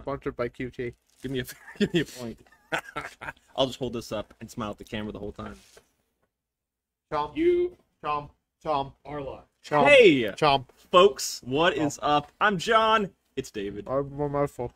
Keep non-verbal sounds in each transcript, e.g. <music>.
Sponsored by QT. Give me a <laughs> give me a point. <laughs> I'll just hold this up and smile at the camera the whole time. Chomp, You chomp, chomp, are live. chomp, Hey, chomp. folks, what is up? I'm John. It's David. Oh, more mouthful.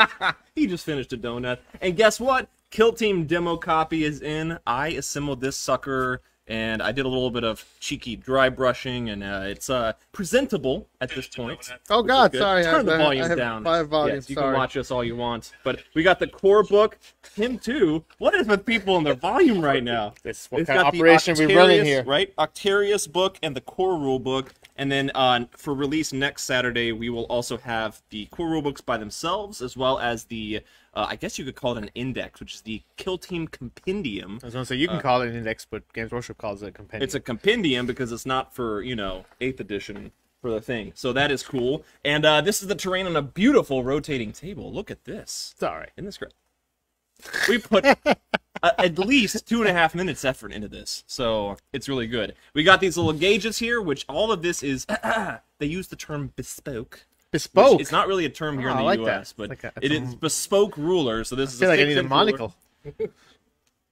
<laughs> he just finished a donut. And guess what? Kill Team demo copy is in. I assembled this sucker and I did a little bit of cheeky dry brushing and uh, it's uh, presentable at this point. Oh God, good. sorry. I Turn have, the I volume have down. Five volumes. yes, you sorry. can watch us all you want. But we got the core book. Him too. What is with people and their volume right <laughs> now? This what We've kind of got the operation we running Octarius, here. Right? Octarius book and the core rule book. And then uh, for release next Saturday, we will also have the core rule books by themselves, as well as the, uh, I guess you could call it an index, which is the Kill Team Compendium. I was gonna say you can call it an index, but Games Workshop calls it a compendium. It's a compendium because it's not for, you know, 8th edition for the thing. So that is cool. And uh, this is the terrain on a beautiful rotating table. Look at this. sorry. Isn't this great? We put uh, at least two and a half minutes effort into this, so it's really good. We got these little gauges here, which all of this is. <clears throat> they use the term bespoke. Which Bespoke. It's not really a term here Oh, in the like U.S., that. but It's like a- it a- is bespoke ruler. So this I is. feel like I need a inch ruler. monocle. <laughs>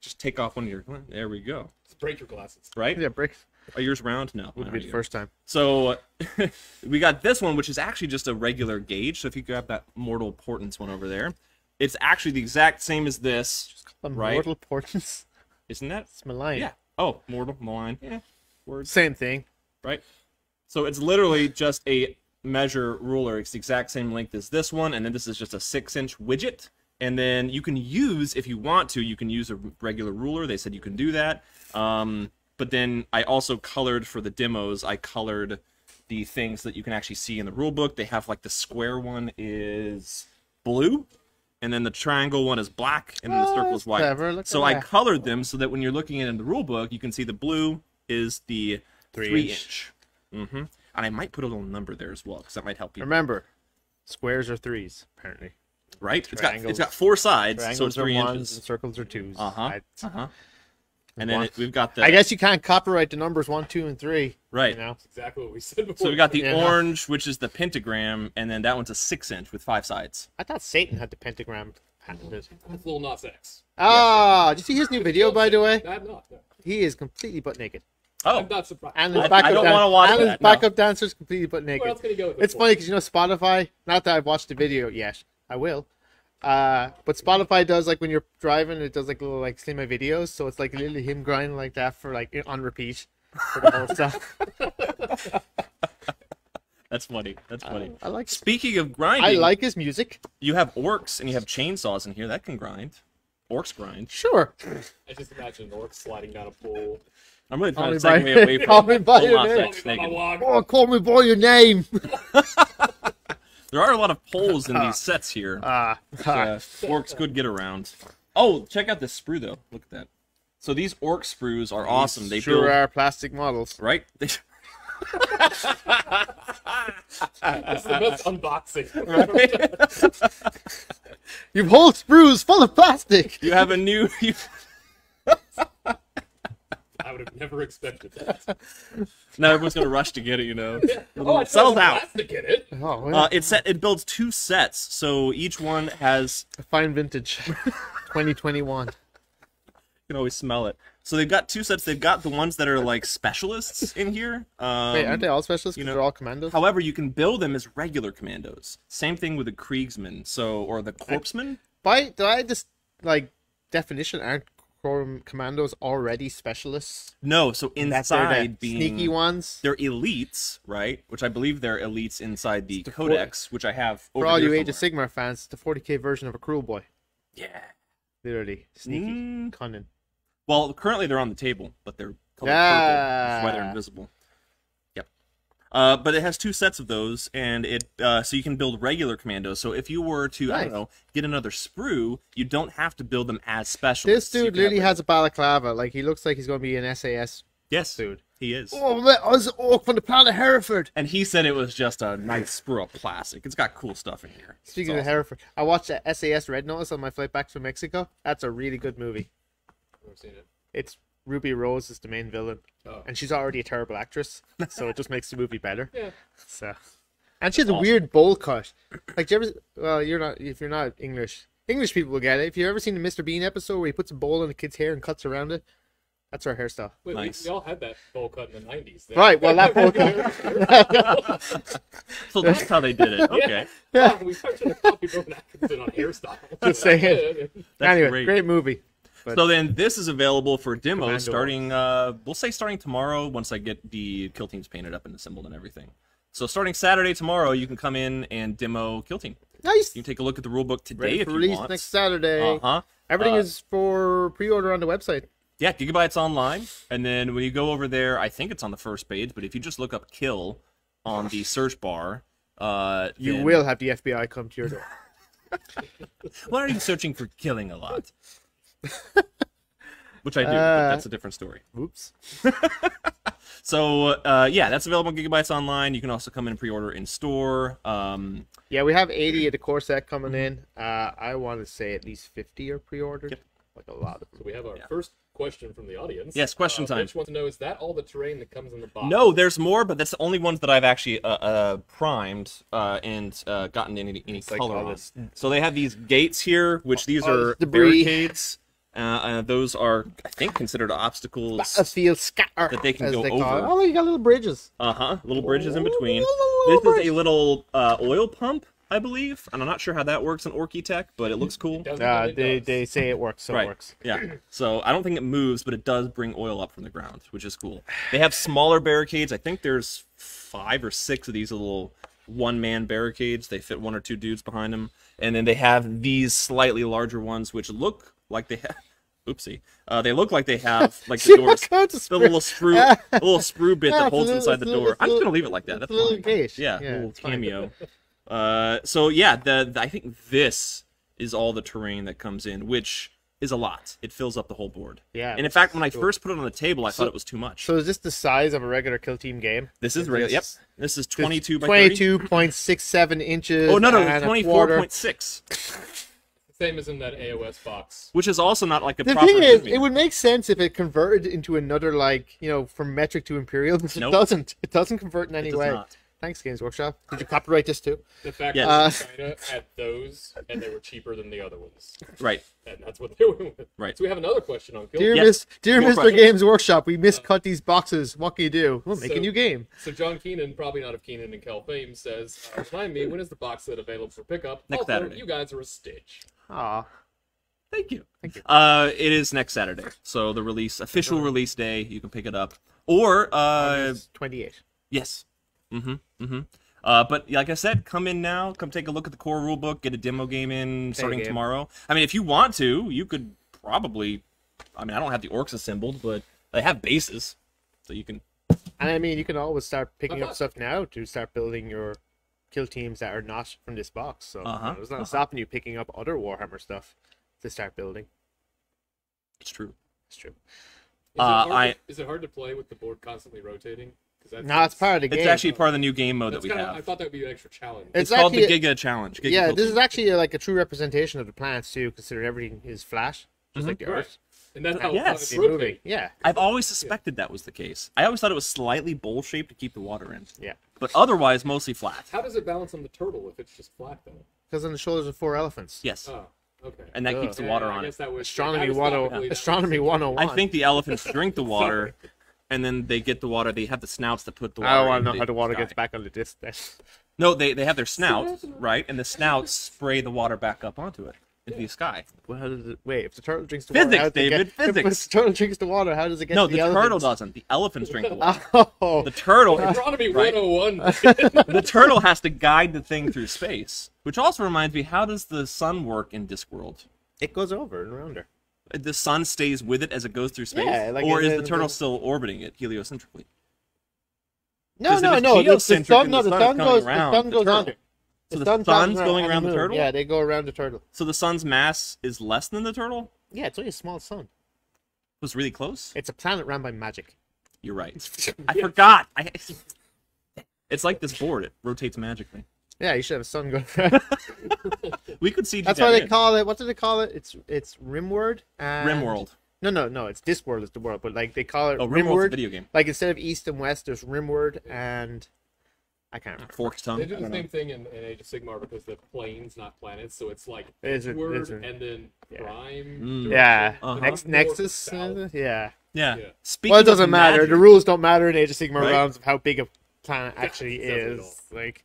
Just take off one of your. There we go. Just break your glasses. Right? Yeah, bricks. Are yours round? No. Would There be the first time. So <laughs> we got this one, which is actually just a regular gauge. So if you grab that Mortal Portents one over there, it's actually the exact same as this, Um, right? Mortal Portents. Isn't that? It's malign. Yeah. Oh, Mortal, Malign. Yeah. Words. Same thing. Right. So it's literally just a measure ruler. It's the exact same length as this one, and then this is just a six-inch widget. And then you can use, if you want to, you can use a regular ruler. They said you can do that. Um, but then I also colored for the demos. I colored the things that you can actually see in the rule book. They have like the square one is blue, and then the triangle one is black, and then the Oh, circle is white. clever. So I that. colored them so that when you're looking at it in the rule book, you can see the blue is the Three three, inch. inch. Mm-hmm. And I might put a little number there as well, because that might help you. Remember, squares are threes. Apparently, right? It's got it's got four sides, so triangles it's are three ones inches. and circles are twos. Uh huh. Uh huh. And then it, we've got the I guess you can't copyright the numbers one, two, and three. right. You know, That's exactly what we said before. So we got the <laughs> Yeah. orange, which is the pentagram, and then that one's a six inch with five sides. I thought Satan had the pentagram patented. That's Lil Nas X. Ah, did you see his new video, by the way? I'm not. No. He is completely butt naked. Oh, I'm not surprised. And his I- backup, I don't dan- wanna watch and his that, no. backup dancer's completely butt Where naked. else can he go with It's this funny because you know Spotify. Not that I've watched the video yet. I will. Uh, but Spotify does like when you're driving, it does like little like see videos. So it's like literally him grinding like that for like on repeat for the whole stuff. <laughs> that's funny. That's funny. I like. Speaking of grinding, I like his music. you have orcs and you have chainsaws in here that can grind. Orcs grind. Sure. I just imagine an orc sliding down a pole. I'm really trying me to by, segue <laughs> away from call me by Lil your name. X me naked. about my log. Oh, call me by your name. <laughs> <laughs> There are a lot of poles in these sets here. Ah, uh, orcs could get around. Oh, check out this sprue though. Look at that. So these orc sprues are awesome. They sure build are plastic models. right. They, It's the best unboxing. You hold sprues full of plastic. you have a new. You, I would have never expected that. <laughs> now everyone's gonna rush to get it. You know. Oh, I Sells out. plastic in it. Oh, well, Uh, it set. It builds two sets, so each one has. a fine vintage, <laughs> 2021. You can always smell it. So they've got two sets. They've got the ones that are like specialists in here. Um, Wait, aren't they all specialists? you know, they're all commandos. However, you can build them as regular commandos. Same thing with the Kriegsmen, so or the Corpsmen. By do I just like definition aren't Corps commandos already specialists? No, so That they're the inside being sneaky ones. they're elites, right? Which I believe they're elites inside the, the Codex, which I have over For all you Age of. Sigmar fans, the 40k version of a cruel boy. Yeah. Literally sneaky, Mm. cunning. Well, currently they're on the table, but they're colored purple. That's why they're invisible. Yep. Uh, but it has two sets of those, and it uh, so you can build regular commandos. So if you were to, I don't know, get another sprue, you don't have to build them as special. This dude literally them- has a balaclava. Like he looks like he's gonna be an SAS yes, dude. he is. Oh, man, I was an orc from the planet Hereford. And he said it was just a nice sprue of plastic. It's got cool stuff in here. It's Speaking of awesome. Hereford, I watched the SAS Red Notice on my flight back from Mexico. That's a really good movie. I've seen it. It's Ruby Rose is the main villain, Oh. and she's already a terrible actress, so it just makes the movie better. <laughs> Yeah. So And she has a weird bowl cut. Like, do you ever? Well, you're not. If you're not English, English people will get it. If you've ever seen the Mr. Bean episode where he puts a bowl in a kid's hair and cuts around it, that's her hairstyle. Wait, Nice. we, we all had that bowl cut in the 90s. Right, well, that bowl <laughs> cut. So that's how they did it. <laughs> Okay. Yeah. we touched on a copy of Rowan Atkinson on hairstyle. Just saying. That's anyway, great. great movie. But- So then this is available for demo Commando. starting uh we'll say starting tomorrow once I get the kill teams painted up and assembled and everything. So starting Saturday tomorrow you can come in and demo kill team. Nice. You can take a look at the rulebook today Ready if for you release want. next Saturday. Uh-huh. Everything Uh, is for pre-order on the website. Yeah, Gigabytes online. And then when you go over there, I think it's on the first page, but if you just look up kill on the search bar, uh You then- will have the FBI come to your door. <laughs> Why are you searching for killing a lot? <laughs> Which I do, but Uh, that's a different story. Oops. <laughs> So uh, yeah, that's available on Gigabytes Online. You can also come in and pre-order in store. Um, Yeah, we have 80 of the <clears throat> core set coming in. Uh, I want to say at least 50 are pre-ordered. Yep. Like a lot of So we have our Yeah. first question from the audience. Yes, question uh, time. Mitch wants to know, is that all the terrain that comes in the box? no, there's more, but that's the only ones that I've actually uh, uh, primed uh, and uh, gotten any, any like color all on. this- So they have these gates here, which these all are debris. barricades. Uh, uh, those are, I think, considered obstacles. Battlefield scatter That they can go they over. Oh, you got little bridges. Uh huh. Little bridges in between. This is a little uh, oil pump, I believe, and I'm not sure how that works in Orky Tech, but it looks cool. It Uh, it they does. they say it works, so right. it works. Yeah. So I don't think it moves, but it does bring oil up from the ground, which is cool. They have smaller barricades. I think there's five or six of these little one-man barricades. They fit one or two dudes behind them, and then they have these slightly larger ones, which look like they have. <laughs> Oopsie. Uh, they look like they have like <laughs> the See, doors. look how The little screw, <laughs> the little screw bit that holds inside the door. I'm just gonna leave it like that. That's a little gauge. Yeah, Yeah, a little cameo. Uh, so yeah, the, the I think this is all the terrain that comes in, which is a lot. It fills up the whole board. Yeah, And in fact, when I cool. first put it on the table, I So- thought it was too much. So is this the size of a regular kill team game? this is real. Yep. this- is 22 by Twenty-two point six seven inches. Oh no no, and 24.6, Same as in that AOS box. which is also not like a The proper. thing is, Disney. it would make sense if it converted into another like you know from metric to imperial, but Nope. it doesn't. It doesn't convert in It any does way. not. Thanks, Games Workshop. Did you copyright this too? The fact Yes. that China had those and they were cheaper than the other ones. Right. And that's what they went with. Right. So we have another question on Kill. Dear Yes. Miss, dear More Mr. questions? Games Workshop, we miscut these boxes. What can you do? We'll make a new game. So John Keenan, probably not of Kenan and Kel fame, says, uh, "Remind me when is the box set available for pickup? Next also, Saturday. You guys are a stitch. Aw, Thank you. Thank you. Uh, it is next Saturday, so the release, official release day. You can pick it up, or uh, twenty-eight. Yes. Mm-hmm. Mm-hmm. Uh, but like I said, come in now. Come take a look at the core rulebook. Get a demo game in starting game. tomorrow. I mean, if you want to, you could probably. I mean, I don't have the orcs assembled, but they have bases, so you can. And I mean, you can always start picking Uh-huh. up stuff now to start building your kill teams that are not from this box. So you Uh-huh, know, there's not uh-huh. stopping you picking up other Warhammer stuff to start building. It's true. It's true. Is, Uh, it hard I- to, is it hard to play with the board constantly rotating? that's, No, it's part of the game. It's actually part of the new game mode that we kinda, have. I thought that would be an extra challenge. It's It's, called the actually- Giga Challenge. Giga yeah, Kill this is actually like a true representation of the planets too, considering everything is flat, just like the Right. Earth. and that's how Yes. it's moving. Yeah, I've always suspected that was the case. I always thought it was slightly bowl shaped to keep the water in, yeah. but otherwise mostly flat. How does it balance on the turtle if it's just flat though? Because on the shoulders of four elephants. Yes, Oh, okay. and that Ugh. keeps the water I on it. guess that was Astronomy that was one oh probably- that astronomy was- one oh hundred I think the elephants <laughs> drink the water, and then they get the water. They have the snouts that put the water. Oh, I don't want in to know how the water sky. gets back on the disc. Then. No, they they have their snout <laughs> right, and the snouts spray the water back up onto it into the sky. Well, how does it? Wait, if the turtle drinks the Physics, water, how David, Get, <laughs> if physics. the turtle drinks the water, how does it get No, to the, the, turtle elephants? doesn't. The elephants drink the water. <laughs> Oh, The turtle, Astronomy Right. 101. <laughs> the turtle has to guide the thing through space. Which also reminds me, how does the sun work in Discworld? it goes over and around her. The sun stays with it as it goes through space, Yeah, like or in is the- the turtle the- still orbiting it heliocentrically? No, no, no. The, the sun, and no, the the sun is sun goes. around the sun the goes turtle. under. So the sun sun's going around the moon. turtle? Yeah, they go around the turtle. So the sun's mass is less than the turtle? Yeah, it's only a small sun. It was really close. It's a planet run by magic. You're right. <laughs> I forgot. I, <laughs> it's like this board. It rotates magically. Yeah, you should have a sun going. <laughs> We could see. That's why they call it. What do they call it? It's it's Rimworld. And... Rimworld. No, no, no. It's Discworld is the world, but like they call it Oh, Rimworld's a Rimward. video game. Like instead of east and west, there's Rimward and I can't remember. Forked tongue. They do the don't know. same thing in, in Age of Sigmar because the planes, not planets. So it's like Is it- Edward is and then yeah. Prime. Mm. Yeah, Uh-huh. Next Nexus. uh, yeah. Yeah. Yeah. Speaking Well, it doesn't matter. magic- The rules don't matter in Age of Sigmar Right. realms of how big a planet actually definitely is. Like,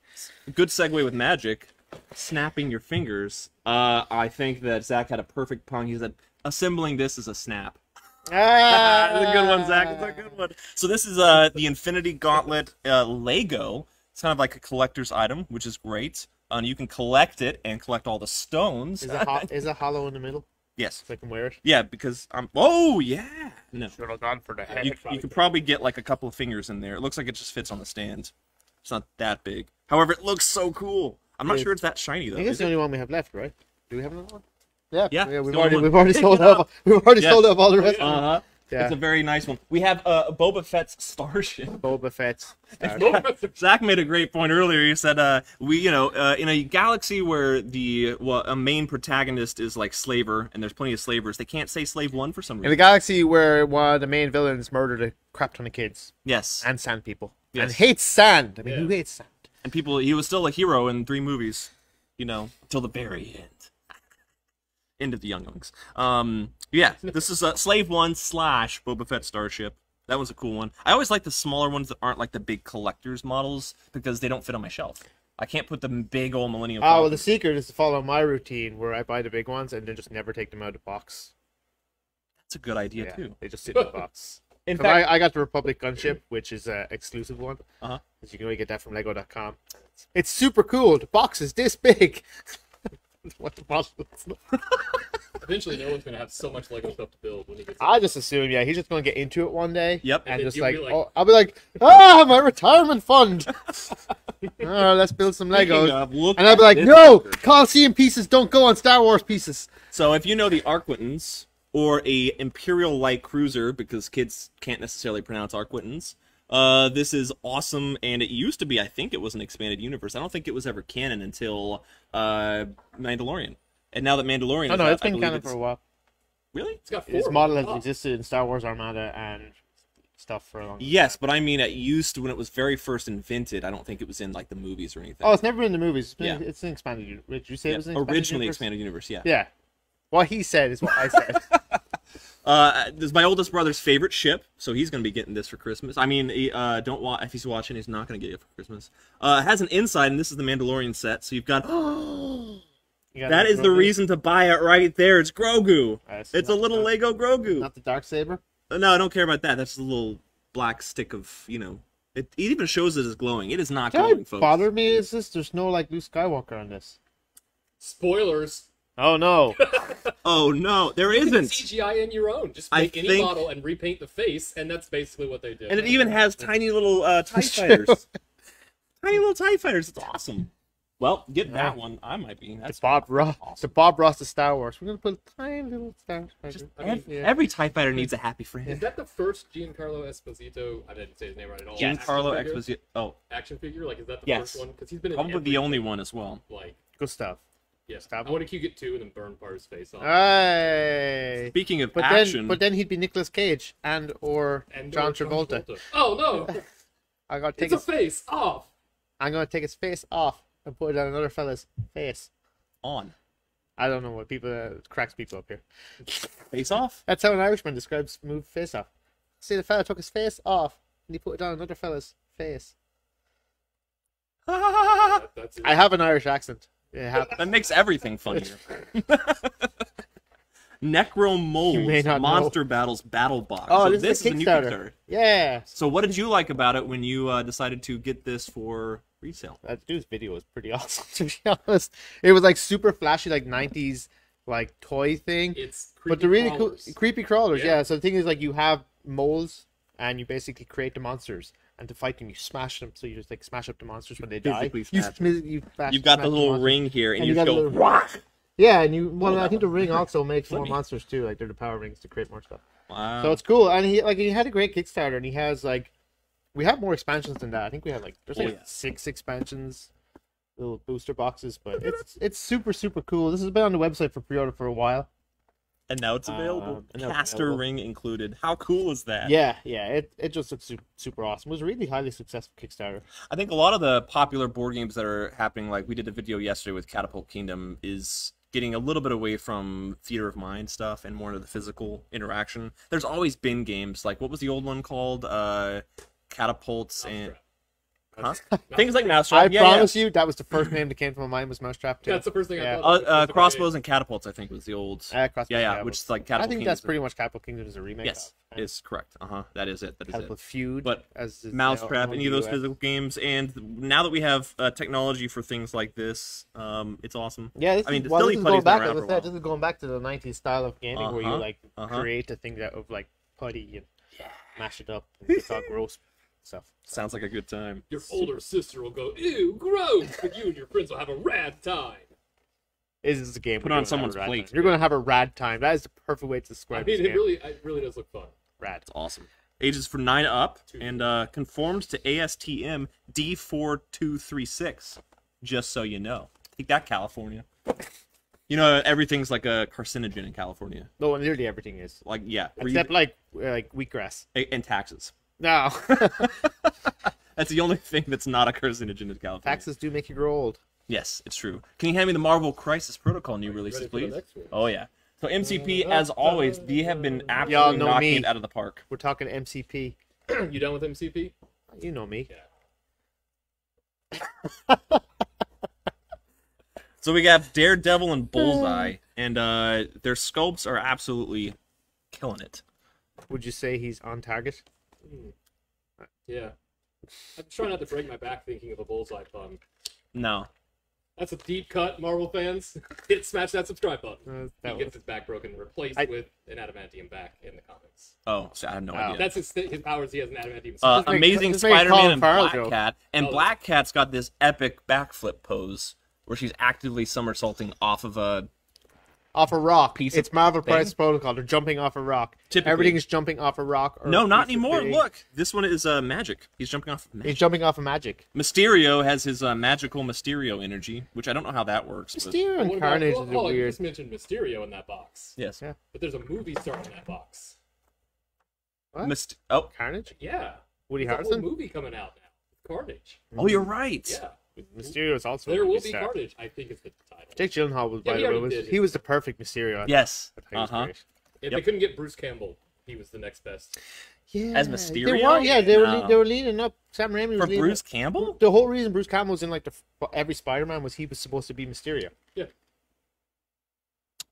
good segue with magic, snapping your fingers. Uh, I think that Zach had a perfect pun. He said, "Assembling this is a snap." <laughs> ah, <laughs> That's a good one, Zach. It's a good one. So this is uh the Infinity Gauntlet uh, Lego. It's kind of like a collector's item, which is great. And you can collect it and collect all the stones. Is it, ho- is it hollow in the middle yes. so I can wear it? Yeah, because I'm. Oh yeah. No. Should have gone for the head. You, you could probably get like a couple of fingers in there. It looks like it just fits on the stand. It's not that big. However, it looks so cool. I'm not It sure it's that shiny though. I think it's Is the it? only one we have left, right? Do we have another one? Yeah, Yeah, we've it's the already we've already <laughs> sold it up. up. We've already Yes. sold up all the rest. Uh huh. Yeah. It's a very nice one. We have uh, Boba Fett's starship. <laughs> Boba Fett. Uh, <laughs> Zach made a great point earlier. He said, uh, "We, you know, uh, in a galaxy where the well, a main protagonist is like slaver, and there's plenty of slavers, they can't say slave one for some reason." in a galaxy where one of the main villains murdered a crap ton of kids yes, and sand people Yes. and hates sand. I mean, Yeah. who hates sand? and people, he was still a hero in three movies, you know, till the very end." End of the Younglings. Um, yeah, this is a Slave One slash Boba Fett starship. That was a cool one. I always like the smaller ones that aren't like the big collectors models because they don't fit on my shelf. I can't put the big old Millennium. Oh, well, the secret is to follow my routine where I buy the big ones and then just never take them out of the box. That's a good idea Yeah, too. they just sit in the <laughs> box. In fact, I, I got the Republic gunship, which is an exclusive one. Uh-huh. 'Cause You can only get that from Lego.com. It's super cool. The box is this big. <laughs> <laughs> <laughs> Eventually, no one's gonna have so much Lego stuff to build when he gets. I just assume, yeah, he's just gonna get into it one day. Yep. And And just like, be like- oh, I'll be like, ah, my retirement fund. <laughs> oh, let's build some Legos. of, And I'll be like, no, sucker. Coliseum pieces don't go on Star Wars pieces. So if you know the Arquitens or a Imperial light cruiser, because kids can't necessarily pronounce Arquitens, uh, this is awesome. And it used to be, I think it was an expanded universe. I don't think it was ever canon until uh, Mandalorian. And now that Mandalorian, Oh is no, out, it's I been canon it's- for a while. Really? It's got four. This model has Oh. existed in Star Wars Armada and stuff for a long time. Yes, but I mean, it used to when it was very first invented. I don't think it was in like the movies or anything. Oh, it's never been in the movies. It's, been, Yeah. it's an expanded universe. Did you say Yeah, it was an expanded originally universe? expanded universe. Yeah. Yeah. What he said is what I said. <laughs> Uh, this is my oldest brother's favorite ship, so he's gonna be getting this for Christmas. I mean, he, uh, don't want if he's watching, he's not gonna get it for Christmas. Uh, it has an inside, and this is the Mandalorian set, so you've got. <gasps> You got that that is the reason to buy it right there. It's Grogu. That's It's a little not- Lego Grogu. Not the dark saber. Uh, No, I don't care about that. That's a little black stick of you know. It, it even shows it as glowing. It is not glowing, What folks. bother me is this: there's no like Luke Skywalker on this. Spoilers. Oh no! <laughs> Oh no, There you isn't CGI in your own. Just I make any think- model and repaint the face, and that's basically what they did. And it even has tiny little uh, <laughs> TIE fighters. tiny little TIE fighters. It's awesome. Well, get that one. I might be. the That's Bob Ross. awesome. The Bob Ross of Star Wars. We're gonna put a tiny little Star Wars. Just I mean, ev- yeah. every TIE fighter needs a happy friend. Is that the first Giancarlo Esposito? I didn't say his name right at all. Giancarlo action figure? Exposito. Oh, Action figure? Like, is that the Yes. first one? Because he's been probably every- the only one as well. Like, Good stuff. Yeah. Stop. I want to get two and then burn part of his face off. Aye. Speaking of But action, then, but then he'd be Nicolas Cage and or and John or Travolta. Oh no! <laughs> I gotta take it's a his, face off. I'm gonna take his face off and put it on another fella's face. on I don't know what people uh, cracks people up here. <laughs> face off. That's how an Irishman describes move face off. See, the fella took his face off and he put it on another fella's face. <laughs> That, that's it. I have an Irish accent. It hap- That makes everything <laughs> funnier. <laughs> Necro You Molds not know. Monster Battles Battle Box. oh, so this, this is a a new Kickstarter. Kickstarter. Yeah, So what did you like about it when you uh, decided to get this for resale? that dude's video was pretty <laughs> awesome. To be honest, it was like super flashy, like '90s like toy thing. It's but the really crawlers. cool creepy crawlers, yeah. Yeah. So the thing is, like, you have molds, and you basically create the monsters, and to fight them, you smash them. So you just like smash up the monsters when they die. Physically You, smash smi- you smash, You've got smash the little monsters. ring here, and, And you, you just got go. little- "Whack!" Yeah, and you well, Oh, I think the ring <laughs> also makes more monsters too. Like they're the power rings to create more stuff. Wow. So it's cool, and he like he had a great Kickstarter, and he has like we have more expansions than that. I think we have like there's Oh, yeah. six expansions, little booster boxes, but it's it's super super cool. This has been on the website for pre-order for a while. And now it's available. Um, and now Caster available. ring included. How cool is that? Yeah, yeah, it, it just looks super, super awesome. It was a really highly successful Kickstarter. I think a lot of the popular board games that are happening, like we did a video yesterday with Catapult Kingdom, is getting a little bit away from theater of mind stuff and more into the physical interaction. There's always been games like what was the old one called? Uh, catapults and huh? things like Mousetrap. I yeah, promise you, that was the first name that came to my mind was Mousetrap too. That's the first thing Yeah. I thought. Uh, of. uh, crossbows and catapults, I think was the old. Uh, Crossbow yeah, yeah, Catapult. which is like I think Kingdom that's pretty much Catapult Kingdom is a remake. Yes, of. is correct. Uh huh. That is it. That is it. Feud. But as is now Mousetrap, any of those physical games, and now that we have uh, technology for things like this, um, it's awesome. Yeah, this I mean, is, well, Silly this is going back. As for I a said, this is going back to the '90s style of gaming where you Uh-huh, like uh-huh. create a thing that of like putty and mash it up. And <laughs> it's all gross stuff. Sounds like a good time. Your older sister will go, ew, gross, but you and your friends will have a rad time. This is a game. Put on you're gonna have a someone's plate. time. You're going to have a rad time. That is the perfect way to I describe mean, this it game. really, it really does look fun. rad. It's awesome. Ages for nine up and uh, conforms to ASTM D4236. Just so you know. Take that, California. You know, everything's like a carcinogen in California. No, nearly everything is. Like, yeah. where you- Except like like wheatgrass. and taxes. No, <laughs> That's the only thing that's not a carcinogen in California. taxes do make you grow old. Yes, it's true. Can you hand me the Marvel Crisis Protocol new releases, ready for the please? Oh yeah. So MCP, as always, they have been Y'all absolutely know knocking me. it out of the park. We're talking MCP. <clears throat> you done with MCP? You know me. <laughs> So we got Daredevil and Bullseye, and uh, their sculpts are absolutely killing it. Would you say he's on target? Yeah. I'm trying not to break my back thinking of a bullseye pun. No, That's a deep cut, Marvel fans. <laughs> Hit smash that subscribe button. Uh, he that gets his back broken, replaced I- with an adamantium back in the comics. oh, so I have no Wow. idea. That's his his powers. He has an adamantium. Uh, Just Amazing Spider-Man and Black joke. Cat, and Oh. Black Cat's got this epic backflip pose where she's actively somersaulting off of a. off a rock. Piece it's Marvel thing. Crisis Protocol. They're jumping off a rock. Typically. Everything is jumping off a rock. Or No, a not anymore. Look, this one is uh, magic. He's jumping off. Of magic. He's jumping off of magic. Mysterio has his uh, magical Mysterio energy, which I don't know how that works. But... Mysterio and What about- Carnage is oh, you just mentioned Mysterio in that box. Yes. Yeah. But there's a movie starring in that box. What? Myst- oh, Carnage? Yeah. Woody There's a whole Harrelson? movie coming out now. Carnage. oh, you're right. Yeah. Mysterio is also. a There will movie be star. Carnage. I think it's the title. Jake Gyllenhaal was Yeah, by he the way was did he was the perfect Mysterio. Yes. thought he was Uh-huh. If Yep. they couldn't get Bruce Campbell, he was the next best. Yeah, As They Mysterio? were, yeah, they were No. they were leading up. Sam Raimi was For leading Bruce up- Campbell? The whole reason Bruce Campbell was in like the every Spider-Man was he was supposed to be Mysterio. Yeah.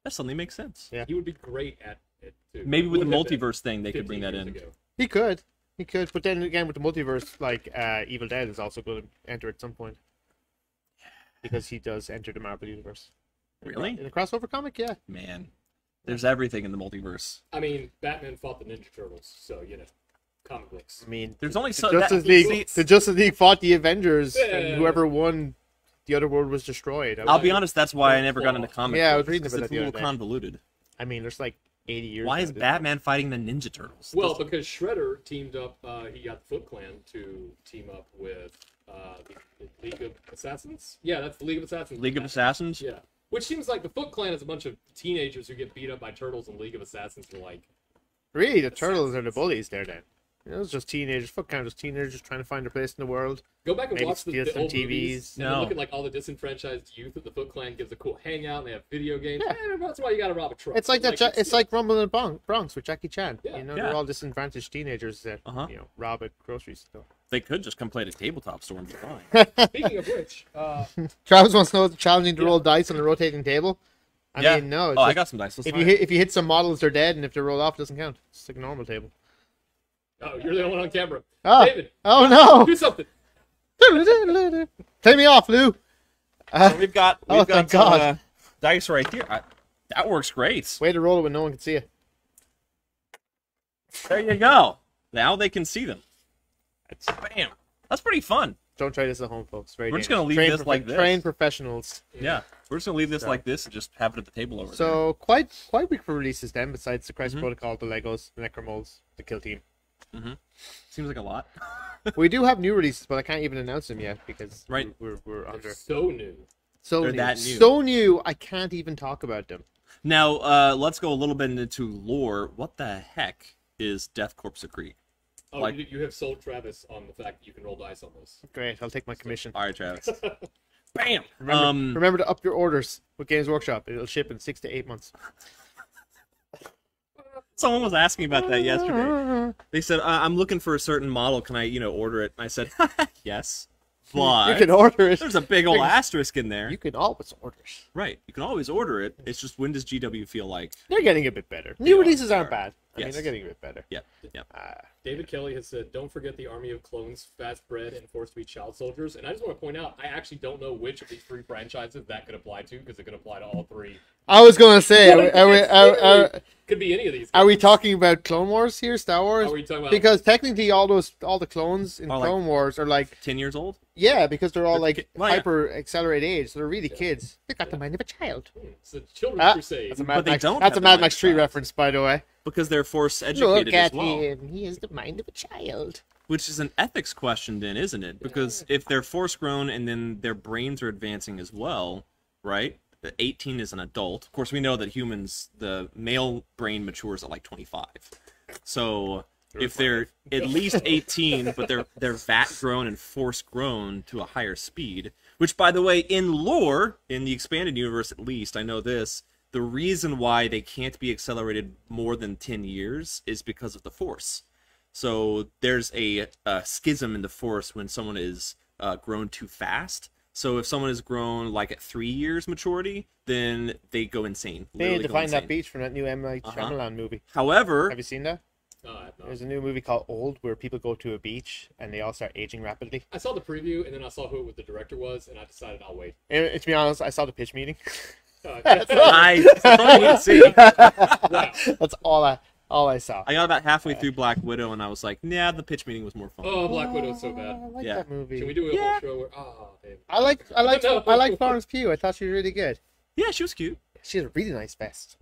That suddenly makes sense. Yeah. He would be great at it too. Maybe with the Would have been multiverse thing, they could bring that in. ago. He could, he could, but then again with the multiverse, like uh, Evil Dead is also going to enter at some point because he does enter the Marvel universe. Really? In a crossover comic, yeah. Man, there's everything in the multiverse. I mean, Batman fought the Ninja Turtles, so you know, comic books. I mean, There's only the so Justice that, League. see, The Justice League fought the Avengers, Yeah. and whoever won, the other world was destroyed. I, I'll was- be honest. That's why I never got into comic. Yeah, I was books, reading 'cause about it's a little convoluted. I mean, there's like 80 years. Why is to- Batman fighting the Ninja Turtles? Well, because Shredder teamed up, uh, he got the Foot Clan to team up with uh, the League of Assassins. Yeah, that's the League of Assassins. League of Assassins. Yeah, which seems like the Foot Clan is a bunch of teenagers who get beat up by turtles, and League of Assassins are like, Really, the turtles are the bullies there. Then it was just teenagers. Fuck kind of just teenagers trying to find their place in the world. go back and Maybe watch the, steal the some old TVs. movies, and No. then look at like all the disenfranchised youth that the Foot Clan gives a cool hangout, and they have video games. Yeah. Eh, that's why you got to rob a truck. It's like that. Ja- it's yeah. like Rumble in the Bronx, Bronx with Jackie Chan. Yeah. You know, Yeah. they're all disadvantaged teenagers that Uh-huh. you know rob a grocery store. They could just come play at a tabletop store and be fine. <laughs> Speaking of which, uh, <laughs> Travis wants to know if it's challenging to roll dice on a rotating table. I yeah. mean, no. It's oh, I got some dice. Let's if you it. hit if you hit some models, they're dead, and if they roll off, it doesn't count. It's like a normal table. Oh, you're the only one on camera. Oh, David, oh no! do something. Take me off, Lou. So we've got Oh, we've got some, God. uh, dice right here. I, that works great. Way to roll it when no one can see you. There you go. Now they can see them. That's bam. That's pretty fun. Don't try this at home, folks. Very We're just gonna leave Trained this profe- like this. Trained professionals. Yeah, we're just gonna leave this So- like this and just have it at the table over there. So quite quite weak for releases then. Besides the Christ Mhm. Protocol, the Legos, the Necromolds, the Kill Team. Seems like a lot. <laughs> we do have new releases, but I can't even announce them yet because Right. we're, we're, we're under They're so new. so They're new. that new. so new. I can't even talk about them. Now, uh, let's go a little bit into lore. What the heck is Death Corp Secrete? Oh, Like- you, you have sold Travis on the fact that you can roll dice on this. Great, I'll take my commission. All right, Travis. <laughs> Bam. Remember, um, remember to up your orders with Games Workshop. It'll ship in six to eight months. Someone was asking about that yesterday. <laughs> They said, uh, "I'm looking for a certain model. Can I, you know, order it?" And I said, <laughs> "Yes, but You can <laughs> order it. there's a big old asterisk in there." You can always order. it. Right. You can always order it. It's just when does GW feel like? They're getting a bit better. New releases aren't bad. I mean, they're getting a bit better. Yeah. Yeah. Uh, David Kelly has said, "Don't forget the army of clones, fast bred and forced to be child soldiers." And I just want to point out, I actually don't know which of these three franchises that could apply to because it could apply to all three. I was gonna say, are, we- are, we, are, are, Could be any of these. are we talking about Clone Wars here, Star Wars? Are we talking about? Because technically, all those all the clones in Are like- Clone Wars are like Ten years old. yeah, because they're all They're like ki- well, yeah. hyper accelerated age, so they're really kids. They got the mind of a child. it's a children's Ah, crusade. That's a But Mad they Max. don't That's a Mad Max of Tree reference, by the way. Because they're force Look educated at as well. him. He has the mind of a child. Which is an ethics question, then, isn't it? Because if they're force grown and then their brains are advancing as well, right? 18 is an adult. Of course, we know that humans, the male brain matures at like 25. So if they're at least 18, but they're they're vat grown and force grown to a higher speed, which, by the way, in lore, in the expanded universe at least, I know this. The reason why they can't be accelerated more than 10 years is because of the force. So there's a, a schism in the force when someone is uh, grown too fast. So if someone is grown like at three years maturity, then they go insane. They need literally to go find that beach from that new M. Night Uh-huh. Shyamalan movie. However, Have you seen that? No, I have not. There's a new movie called Old where people go to a beach and they all start aging rapidly. I saw the preview and then I saw who the director was, and I decided I'll wait. And to be honest, I saw the pitch meeting. <laughs> That's- I, that's all you need to see. wow. That's all I all I saw. I got about halfway through Black Widow and I was like, nah, the pitch meeting was more fun. Oh, Black Widow's so bad. I bad. like Yeah. that movie. Can we do a Yeah. whole show where? Oh, babe. I like I like <laughs> No. I like Florence Pugh. I thought she was really good. Yeah, she was cute. She has a really nice vest.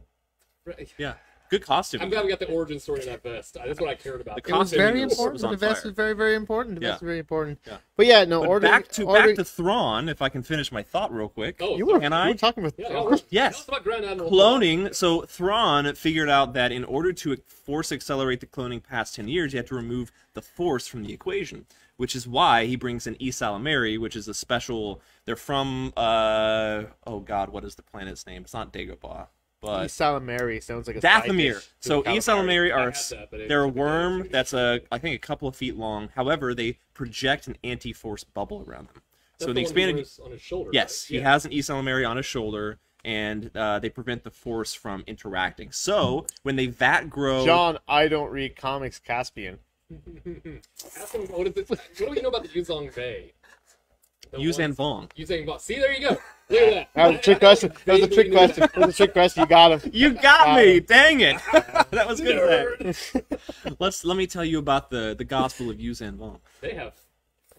Right. Yeah, good costume. I'm glad we got the origin story of that vest. That's what I cared about. The It was very important. was on the vest fire. was very very important. The Yeah. vest was very important. Yeah. But yeah, no But ordering. back to ordering, back to Thrawn, if I can finish my thought real quick. Oh, you were, Can you I? were talking with Yeah, no, Yes. About Grand Admiral Cloning. So Thrawn figured out that in order to force accelerate the cloning past 10 years, you have to remove the force from the equation, which is why he brings in ysalamiri, which is a special. They're from. uh Oh God, what is the planet's name? It's not Dagobah, but Salamari sounds like a side Dathomir. So calamari. ysalamiri are that, they're a took me down worm to that's a I think a couple of feet long. However, they project an anti-force bubble around them. That's so in the the one expanded on his shoulder. Yes, right? he Yeah. has an ysalamiri on his shoulder, and uh, they prevent the force from interacting. So when they vat grow, John, I don't read comics. Caspian. <laughs> Ask him what is it? What do we know about the Yuzong Bay? The Yuzan one- Vong. Yuzang Bay. See, there you go. Look at that. That was a trick question. That was a trick question. That was a trick question. You got him. You got Got me! him. Dang it! <laughs> that was good. Nerd. <laughs> Let's let me tell you about the the Gospel of Yuuzhan Vong. They have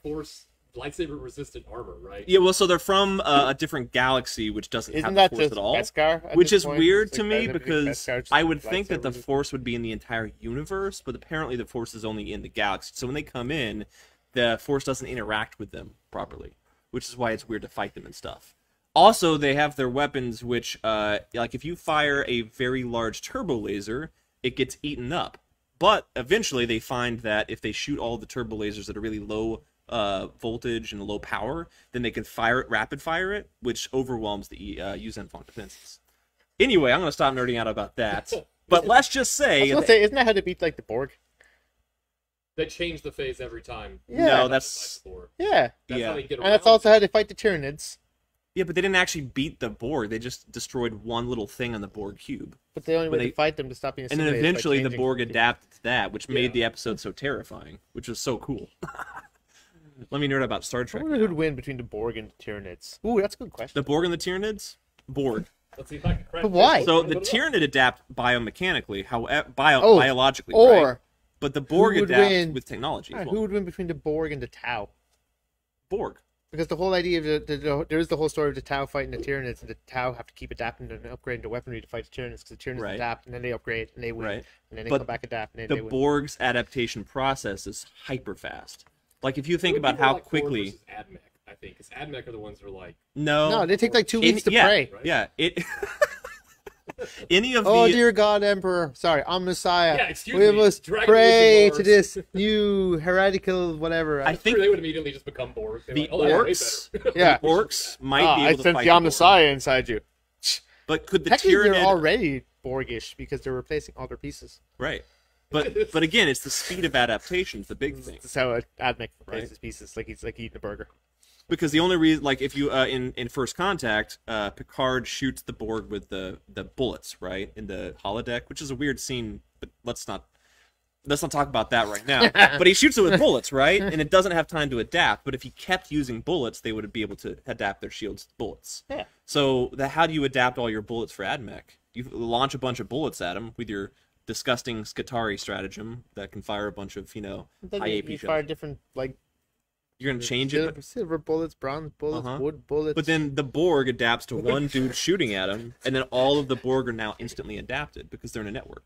force lightsaber resistant armor, right? Yeah, well, so they're from uh, a different galaxy, which doesn't have Isn't the that force just at all. Beskar? at which is point? weird It's to like me because I would think that the lightsaber. force would be in the entire universe, but apparently the force is only in the galaxy. So when they come in, the force doesn't interact with them properly, which is why it's weird to fight them and stuff. Also, they have their weapons, which, uh, like, if you fire a very large turbo laser, it gets eaten up. But eventually, they find that if they shoot all the turbo lasers at a really low uh, voltage and low power, then they can fire it, rapid fire it, which overwhelms the uh, Yuuzhan Vong defenses. Anyway, I'm going to stop nerding out about that. <laughs> But let's just say, gonna say, isn't that how they beat like the Borg? They change the phase every time. Yeah. no, That's that's. Yeah, That's Yeah. how they get around. and that's also how they fight the Tyranids. yeah, but they didn't actually beat the Borg. They just destroyed one little thing on the Borg cube, But the only But way they- to fight them to stop being and then assimilated is by eventually the changing- Borg adapted to that, which made Yeah. the episode so terrifying, which was so cool. <laughs> Let me nerd about Star I Trek. wonder now. who'd win between the Borg and the Tyranids. Ooh, that's a good question. The Borg and the Tyranids? Borg. Let's see if I can crack But why? So the it up. Tyranid adapt biomechanically, however, bio, Oh, biologically, or right? But the Borg who would adapt win- with technology as well. who would win between the Borg and the Tau? Borg. Because the whole idea of the, the, the there is the whole story of the Tau fighting the Tyranids, and the Tau have to keep adapting and upgrading their weaponry to fight the Tyranids. Because the Tyranids Right. adapt and then they upgrade and they win, Right. and then they But come back adapt and then The they win. Borg's adaptation process is hyper fast. Like if you think about how like Ford quickly. Admech, I think, because Admech are the ones that are like, No. no, they take like two It- weeks to yeah, pray. right? Yeah. It. <laughs> <laughs> any of Oh the dear God, Emperor! Sorry, I'm Messiah. Yeah, excuse we me, must Dragon pray to this new heretical whatever. I I'm think they would immediately just become Borg. The like, oh, orcs, better. <laughs> yeah, orcs might Ah, be I able to sense fight the I'm Messiah inside you. But could the Technically, they're already Borgish because they're replacing all their pieces. right? But but again, it's the speed of adaptation is the big thing. That's how Admech replaces Right. pieces, like he's like eating a burger. Because the only reason, like, if you uh, in in First Contact, uh, Picard shoots the Borg with the the bullets, right, in the holodeck, which is a weird scene. But let's not let's not talk about that right now. <laughs> but he shoots it with bullets, right, and it doesn't have time to adapt. But if he kept using bullets, they would be able to adapt their shields to bullets. Yeah. So the, how do you adapt all your bullets for Admech? You launch a bunch of bullets at him with your disgusting Skitarii stratagem that can fire a bunch of you know high AP you fire different like You're gonna change it, silver, but silver bullets, bronze bullets, Uh-huh. wood bullets. But then the Borg adapts to <laughs> one dude shooting at him, and then all of the Borg are now instantly adapted because they're in a network.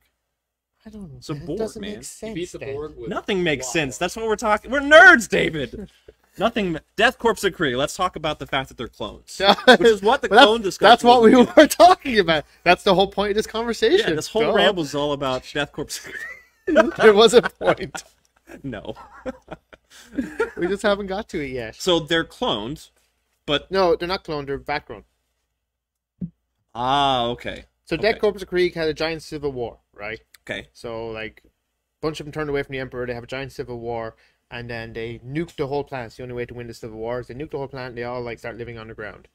I don't know. So man, it Borg, doesn't man. make You sense. beat the Dan. Borg with Nothing makes Wow. sense. That's what we're talking. We're nerds, David. <laughs> Nothing. Death Corps of Krieg. Let's talk about the fact that they're clones, <laughs> which is what the But that's- clone discussion. That's what we about. were talking about. That's the whole point of this conversation. Yeah, this whole Duh. ramble is all about Death Corps. of Krieg. there was a point. no. We just haven't got to it yet. So they're cloned, but No, they're not cloned. They're background. ah, okay, So Okay. Dead Corps of Krieg had a giant civil war, right? okay, So like, a bunch of them turned away from the Emperor. They have a giant civil war, and then they nuke the whole planet. It's the only way to win the civil war is they nuke the whole planet. And they all like start living underground,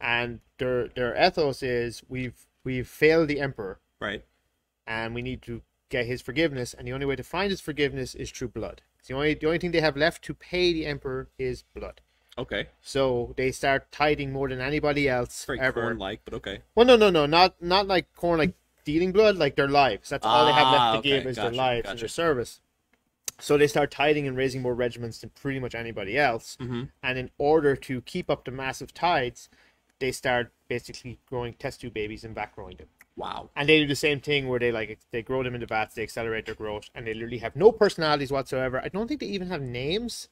and their their ethos is we've we've failed the Emperor, right, and we need to get his forgiveness. And the only way to find his forgiveness is through blood. It's the only the only thing they have left to pay the Emperor is blood. okay. So they start tithing more than anybody else Very ever. corn-like, but okay. Well, no, no, no, not not like corn, like dealing blood, like their lives. That's all they have Ah, left to okay, give is their gotcha, lives and their service. So they start tithing and raising more regiments than pretty much anybody else. hmm And in order to keep up the massive tides, they start basically growing test tube babies and back growing them. Wow. And they do the same thing where they like they grow them into vats, they accelerate their growth, and they literally have no personalities whatsoever. I don't think they even have names.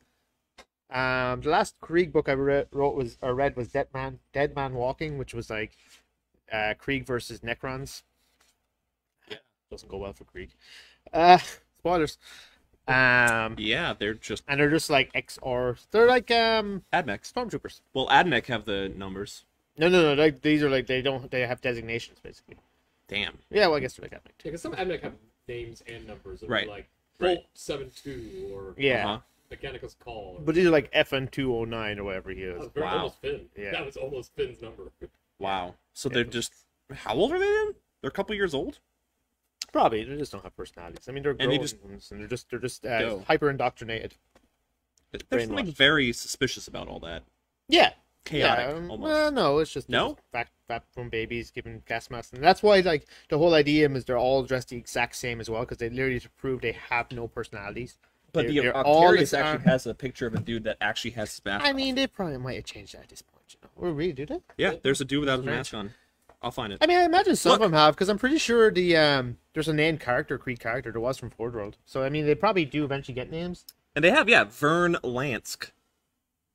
Um, the last Krieg book I read, wrote was or read was Dead Man, Dead Man Walking, which was like uh, Krieg versus Necrons. Yeah, doesn't go well for Krieg. Uh, spoilers. Um, Yeah, they're just and they're just like XR. They're like um Admex. stormtroopers. Well, Admech have the numbers. No, no, no. Like these are like they don't they have designations basically. Damn. Yeah, well I guess they're like that. Yeah, because some Admech have names and numbers. It'll Right. Be like Right. Bolt seven two or Yeah. Uh-huh. Mechanicus Call. Or, But these are like FN two oh nine or whatever he that is. was very, Wow. almost Finn. Yeah. That was almost Finn's number. <laughs> Wow. So they're just how old are they then? They're a couple years old. Probably they just don't have personalities. I mean, they're And they growing just- ones, and they're just they're just uh, Go. hyper indoctrinated. There's Brainwashed. something very suspicious about all that. Yeah, Chaotic, Yeah, um, almost. Well, no, it's just No? just back back from babies given gas masks, and that's why like the whole idea is they're all dressed the exact same as well because they literally to prove they have no personalities. But They're- the they're Octarius the- actually has a picture of a dude that actually has his mask. I on. mean, they probably might have changed that at this point. You know, or really do they? yeah, there's a dude without his Strange. mask on. I'll find it. I mean, I imagine some Look. of them have because I'm pretty sure the um there's a named character, Creed character, there was from Ford World. So I mean, they probably do eventually get names. And they have, yeah, Vern Lansk.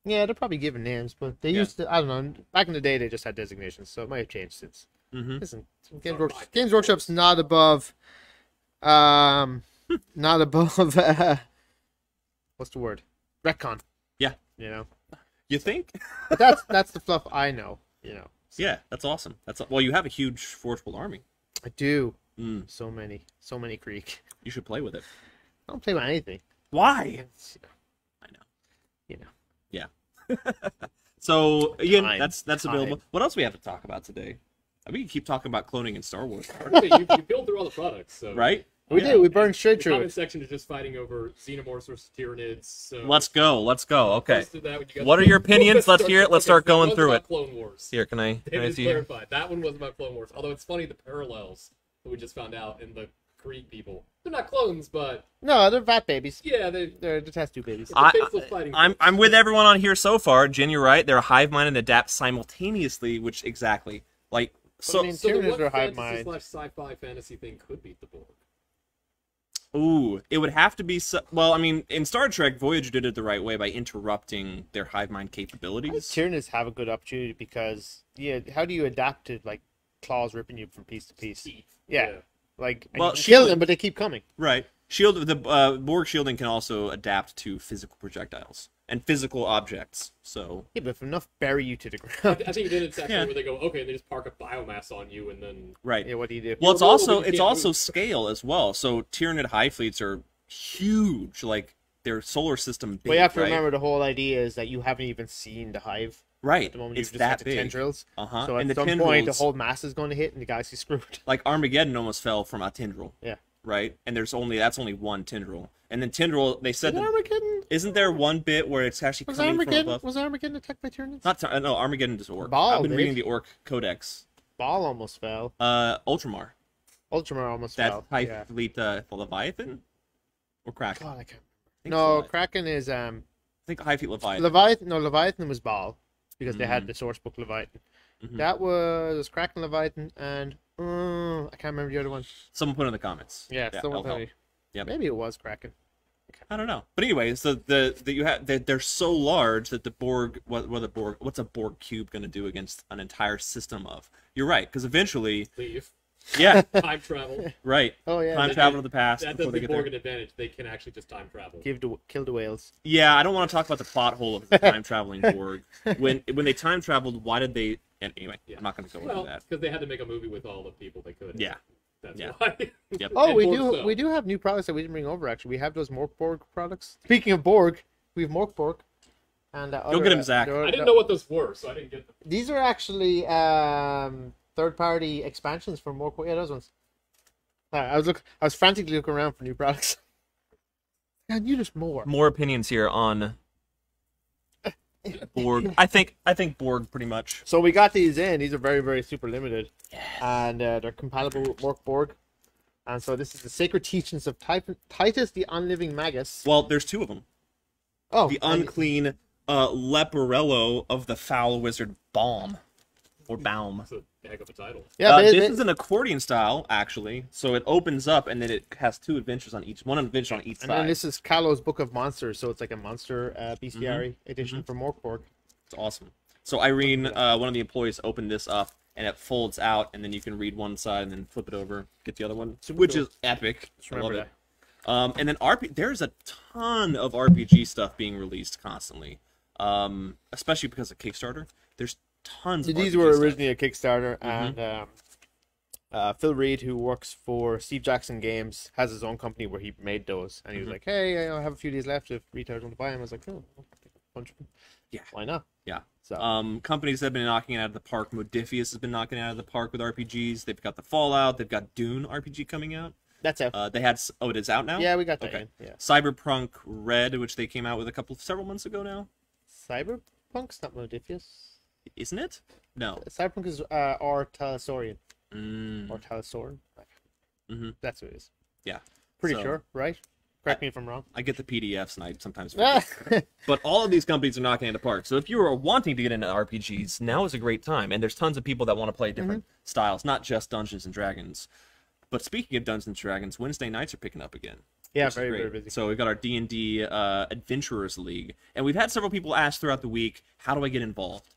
Yeah, they're probably given names, but they Yeah. used to. I don't know. Back in the day, they just had designations, so it might have changed since. Mm-hmm. Listen, Games, Games Workshop's not above, um, <laughs> not above. <laughs> Uh, what's the word? Retcon. Yeah. You know, You think? but that's <laughs> that's the fluff I know. You know, yeah, that's awesome. That's well, you have a huge forgeable army. I do Mm, so many, so many Creek. you should play with it. I don't play with anything. Why? It's, I know. You know, <laughs> So again, Time. that's that's Time. available. What else we have to talk about today? I mean, we can keep talking about cloning in Star Wars, Okay, you, you peeled through all the products, so right? we Yeah. did. We burned straight The through comment section is just fighting over xenomorphs versus tyranids. So Let's go. Let's go. Okay. Let's do that when you guys- What are your opinions? Let's hear it. Let's start going through it. Clone Wars. Here, can I? Can David I has see? clarified that one was about Clone Wars. Although it's funny the parallels that we just found out in the Krieg people. They're not clones, but No, they're vat babies. yeah, they. They're the test tube babies. the I, faithful uh, fighting I'm. I'm with everyone on here so far. Jen, you're right. They're a hive mind and adapt simultaneously, which exactly like so. I mean- So then Tyranids what are hive fantasy mind. slash sci-fi fantasy thing could beat the Borg? Ooh, it would have to be so, well. I mean, in Star Trek, Voyager did it the right way by interrupting their hive mind I think capabilities. Tyranids have a good opportunity because yeah, how do you adapt to like claws ripping you from piece to piece. Teeth. Yeah. Like Well, you kill shield- them, but they keep coming. Right. Shield the uh, Borg shielding can also adapt to physical projectiles and physical objects. So Yeah, but if enough bury you to the <laughs> ground, I think you did it actually Yeah. where they go, okay, and they just park a biomass on you and then right. yeah, what do you do? Well, it's also it's also move. scale as well. So Tyranid hive fleets are huge. Like their solar system. Big, But you have to right? remember the whole idea is that you haven't even seen the hive right? at the moment. It's You've just that got the big. tendrils. Uh huh. So at and the some point, the whole mass is going to hit, and the guys galaxy's <laughs> screwed. like Armageddon almost fell from a tendril. Yeah. Right. And there's only that's only one tendril. And then tendril, they said that Armageddon? isn't there one bit where it's actually Was coming from Armageddon? above? Was Armageddon attacked by Tyranids? Not Ty- no Armageddon does orc. Baal, I've been did. reading the orc codex. Baal almost fell. Uh, Ultramar. Ultramar almost That fell. high yeah. fleet uh, Leviathan or Kraken. God, I can't. I think No, Kraken is um I think hive fleet Leviathan. Leviathan. No, Leviathan was Baal because they had Mhm. the source book Leviathan. Mhm. That was Kraken, Leviathan, and uh, I can't remember the other one. Someone put in the comments. Yeah, someone tell me. Yep. Maybe it was Kraken. I don't know. But anyways, the the, the you have they're, they're so large that the Borg what what the Borg what's a Borg cube going to do against an entire system of? You're right, because eventually, leave. Yeah, <laughs> Time travel. right. Oh yeah, Time travel to the past That before does they the get there. Borg advantage. They can actually just time travel. give the kill the whales. Yeah, I don't want to talk about the plot hole of the <laughs> time traveling Borg. When when they time traveled, why did they? And anyway, Yeah. I'm not going to go Well, into that. because they had to make a movie with all the people they could. Yeah. That's Yeah. why. Yep. Oh, And we Borg do fell. we do have new products that we didn't bring over. Actually, we have those Mork Borg products. Speaking of Borg, we have Morkborg. And uh, Go other, get 'em, uh, Zach. there are- I didn't know what those were, so I didn't get them. These are actually um, third-party expansions for Morkborg. Yeah, those ones. Uh, I was look. I was frantically looking around for new products. <laughs> I knew just more. More opinions here on <laughs> Borg. I think I think Borg pretty much. So we got these in. These are very, very super limited, and uh, they're compatible with Morkborg. And so this is the Sacred Teachings of Tit- Titus the Unliving Magus. Well, there's two of them. Oh, the and- unclean uh, Leporello of the foul wizard Baum or Baum. It's a heck of a title. yeah, Uh, it- this it- is an accordion style, actually. So it opens up and then it has two adventures on each, one adventure on each and side. then this is Kalo's Book of Monsters, so it's like a monster uh, bestiary edition for Morkborg. It's awesome. So Irene, uh, one of the employees, opened this up and it folds out, and then you can read one side and then flip it over, get the other one, Super which cool. is epic. Just I love remember it. Um, and then RP, there's a ton of RPG stuff being released constantly, um, especially because of Kickstarter. There's tons. of These were stuff. originally a Kickstarter, Mm-hmm. and um, uh, Phil Reed, who works for Steve Jackson Games, has his own company where he made those, and he Mm-hmm. was like, "Hey, I have a few days left. If retailers want to buy them, I was like, "Oh, I'll take a bunch. Yeah. why not?" Yeah. So Um, companies have been knocking it out of the park. Modiphius has been knocking it out of the park with RPGs. They've got the Fallout. They've got Dune RPG coming out. that's it. Uh, they had oh, it is out now. yeah, we got that. okay. in, Yeah, Cyberpunk Red, which they came out with a couple several months ago now, Cyberpunk's not Modiphius. Isn't it? No. Cyberpunk is uh, or Talsorian Mm. Mhm. That's what it is. yeah. Pretty So- sure, right? Correct me if I'm wrong. I get the PDFs and I sometimes forget. <laughs> but all of these companies are knocking it out of the park. So if you are wanting to get into RPGs, now is a great time. And there's tons of people that want to play different Mm-hmm. styles, not just Dungeons and Dragons. But speaking of Dungeons and Dragons, Wednesday nights are picking up again. yeah, very very busy. So we've got our D and D uh, Adventurers League, and we've had several people ask throughout the week, "How do I get involved?"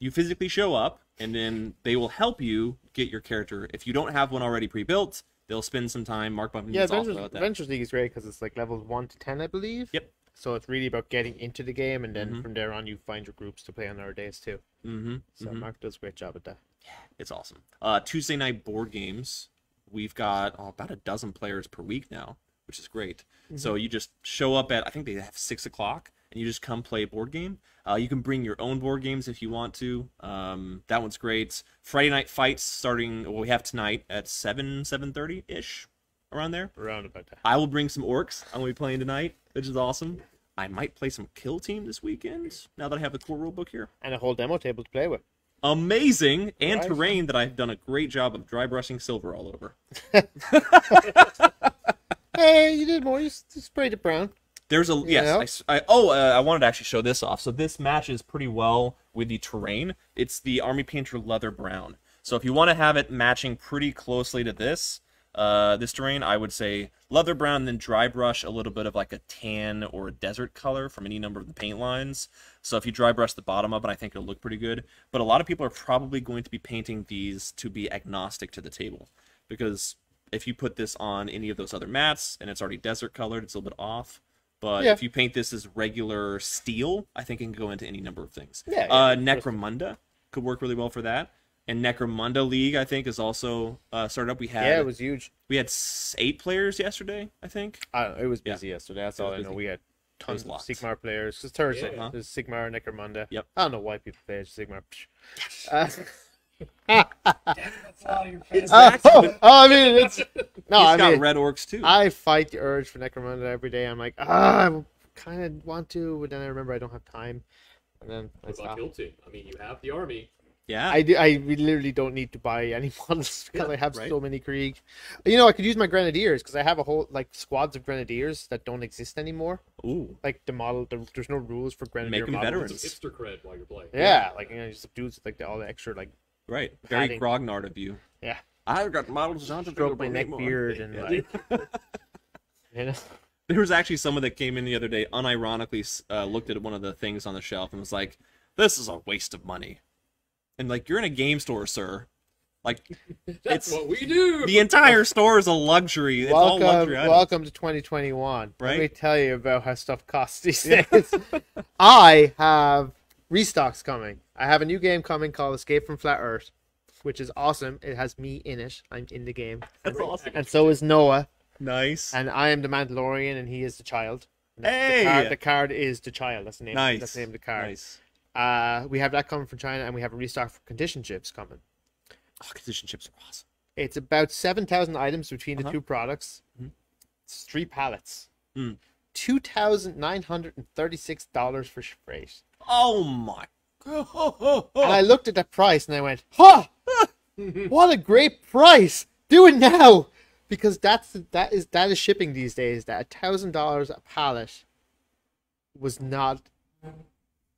You physically show up, and then they will help you get your character. If you don't have one already pre-built, they'll spend some time. Mark Bumpkin Yeah, is awesome Adventures, about that. Adventurers League is great because it's like levels one to ten, I believe. Yep. So it's really about getting into the game, and then Mhm. from there on, you find your groups to play on other days too. Mm-hmm. So Mark does a great job at that. Yeah, It's awesome. Uh, Tuesday night board games. We've got oh, about a dozen players per week now, which is great. So you just show up at I think they have six o'clock, and you just come play a board game. Uh, you can bring your own board games if you want to. Um, that one's great. Friday night fights starting. Well, we have tonight at seven seven thirty ish, around there. Around about that. I will bring some orcs. I'm gonna be playing tonight, which is awesome. I might play some Kill Team this weekend. Now that I have the core rule book here And a whole demo table to play with. amazing and Right. terrain that I've done a great job of dry brushing silver all over. <laughs> <laughs> <laughs> Hey, you did more. You, you sprayed it brown. There's a yes. Yeah. I I, oh, uh, I wanted to actually show this off. So this matches pretty well with the terrain. It's the Army Painter Leather Brown. So if you want to have it matching pretty closely to this, Uh, this terrain, I would say leather brown, then dry brush a little bit of like a tan or a desert color from any number of the paint lines. So if you dry brush the bottom of it, I think it'll look pretty good. But a lot of people are probably going to be painting these to be agnostic to the table because if you put this on any of those other mats and it's already desert colored, it's a little bit off. But Yeah. if you paint this as regular steel, I think it can go into any number of things. Yeah, yeah, uh, Necromunda could work really well for that. And Necromunda League, I think, is also uh, started up. We had Yeah, it was huge. we had eight players yesterday, I think. I know, it was Yeah. busy yesterday. That's all I know. We had tons of. Sigmar players. Because Thursday, Yeah. there's Sigmar, Necromunda. Yep. I don't know why people play Sigmar. Psh. <laughs> Uh, <laughs> That's all your face. uh, oh, oh, I mean, it's no. He's I got mean, red orcs too. I fight the urge for Necromunda every day. I'm like, ah, I kind of want to, but then I remember I don't have time, and then I What about stop. Kill Team? I mean, you have the army. yeah. I, do, I literally don't need to buy any <laughs> models because Yeah, I have right. so many Krieg. You know, I could use my Grenadiers because I have a whole like squads of Grenadiers that don't exist anymore. Ooh. Like the model, the, there's no rules for Grenadier Make 'em models. veterans. Some hipster cred while you're playing. Yeah, like you know, just dudes with like the, all the extra like Right. Very Padding. grognard of you. Yeah. I've got models on to stroke my neck beard and Yeah. like <laughs> you know. There was actually someone that came in the other day, unironically uh, looked at one of the things on the shelf and was like, "This is a waste of money." And like, you're in a game store, sir. Like, <laughs> That's It's- what we do. the entire store is a luxury. It's all welcome, luxury welcome to 2021. Let me tell you about how stuff costs these days. <laughs> I have restocks coming. I have a new game coming called Escape from Flat Earth, which is awesome. It has me in it. I'm in the game, That's awesome. and so is Noah. Nice. And I am the Mandalorian, and he is the child. Hey! The card, the card is the child. That's the name. nice. That's the name of the card. Nice. Uh, we have that coming from China, and we have a restock for condition chips coming. Oh, condition chips are awesome. It's about seven thousand items between the Uh-huh. two products. Mhm. It's three pallets. Mm. Two thousand nine hundred and thirty-six dollars for freight. Oh my. God. And I looked at the price and I went, "Huh! <laughs> what a great price! Do it now!" Because that's that is that is shipping these days. That a thousand dollars a pallet was not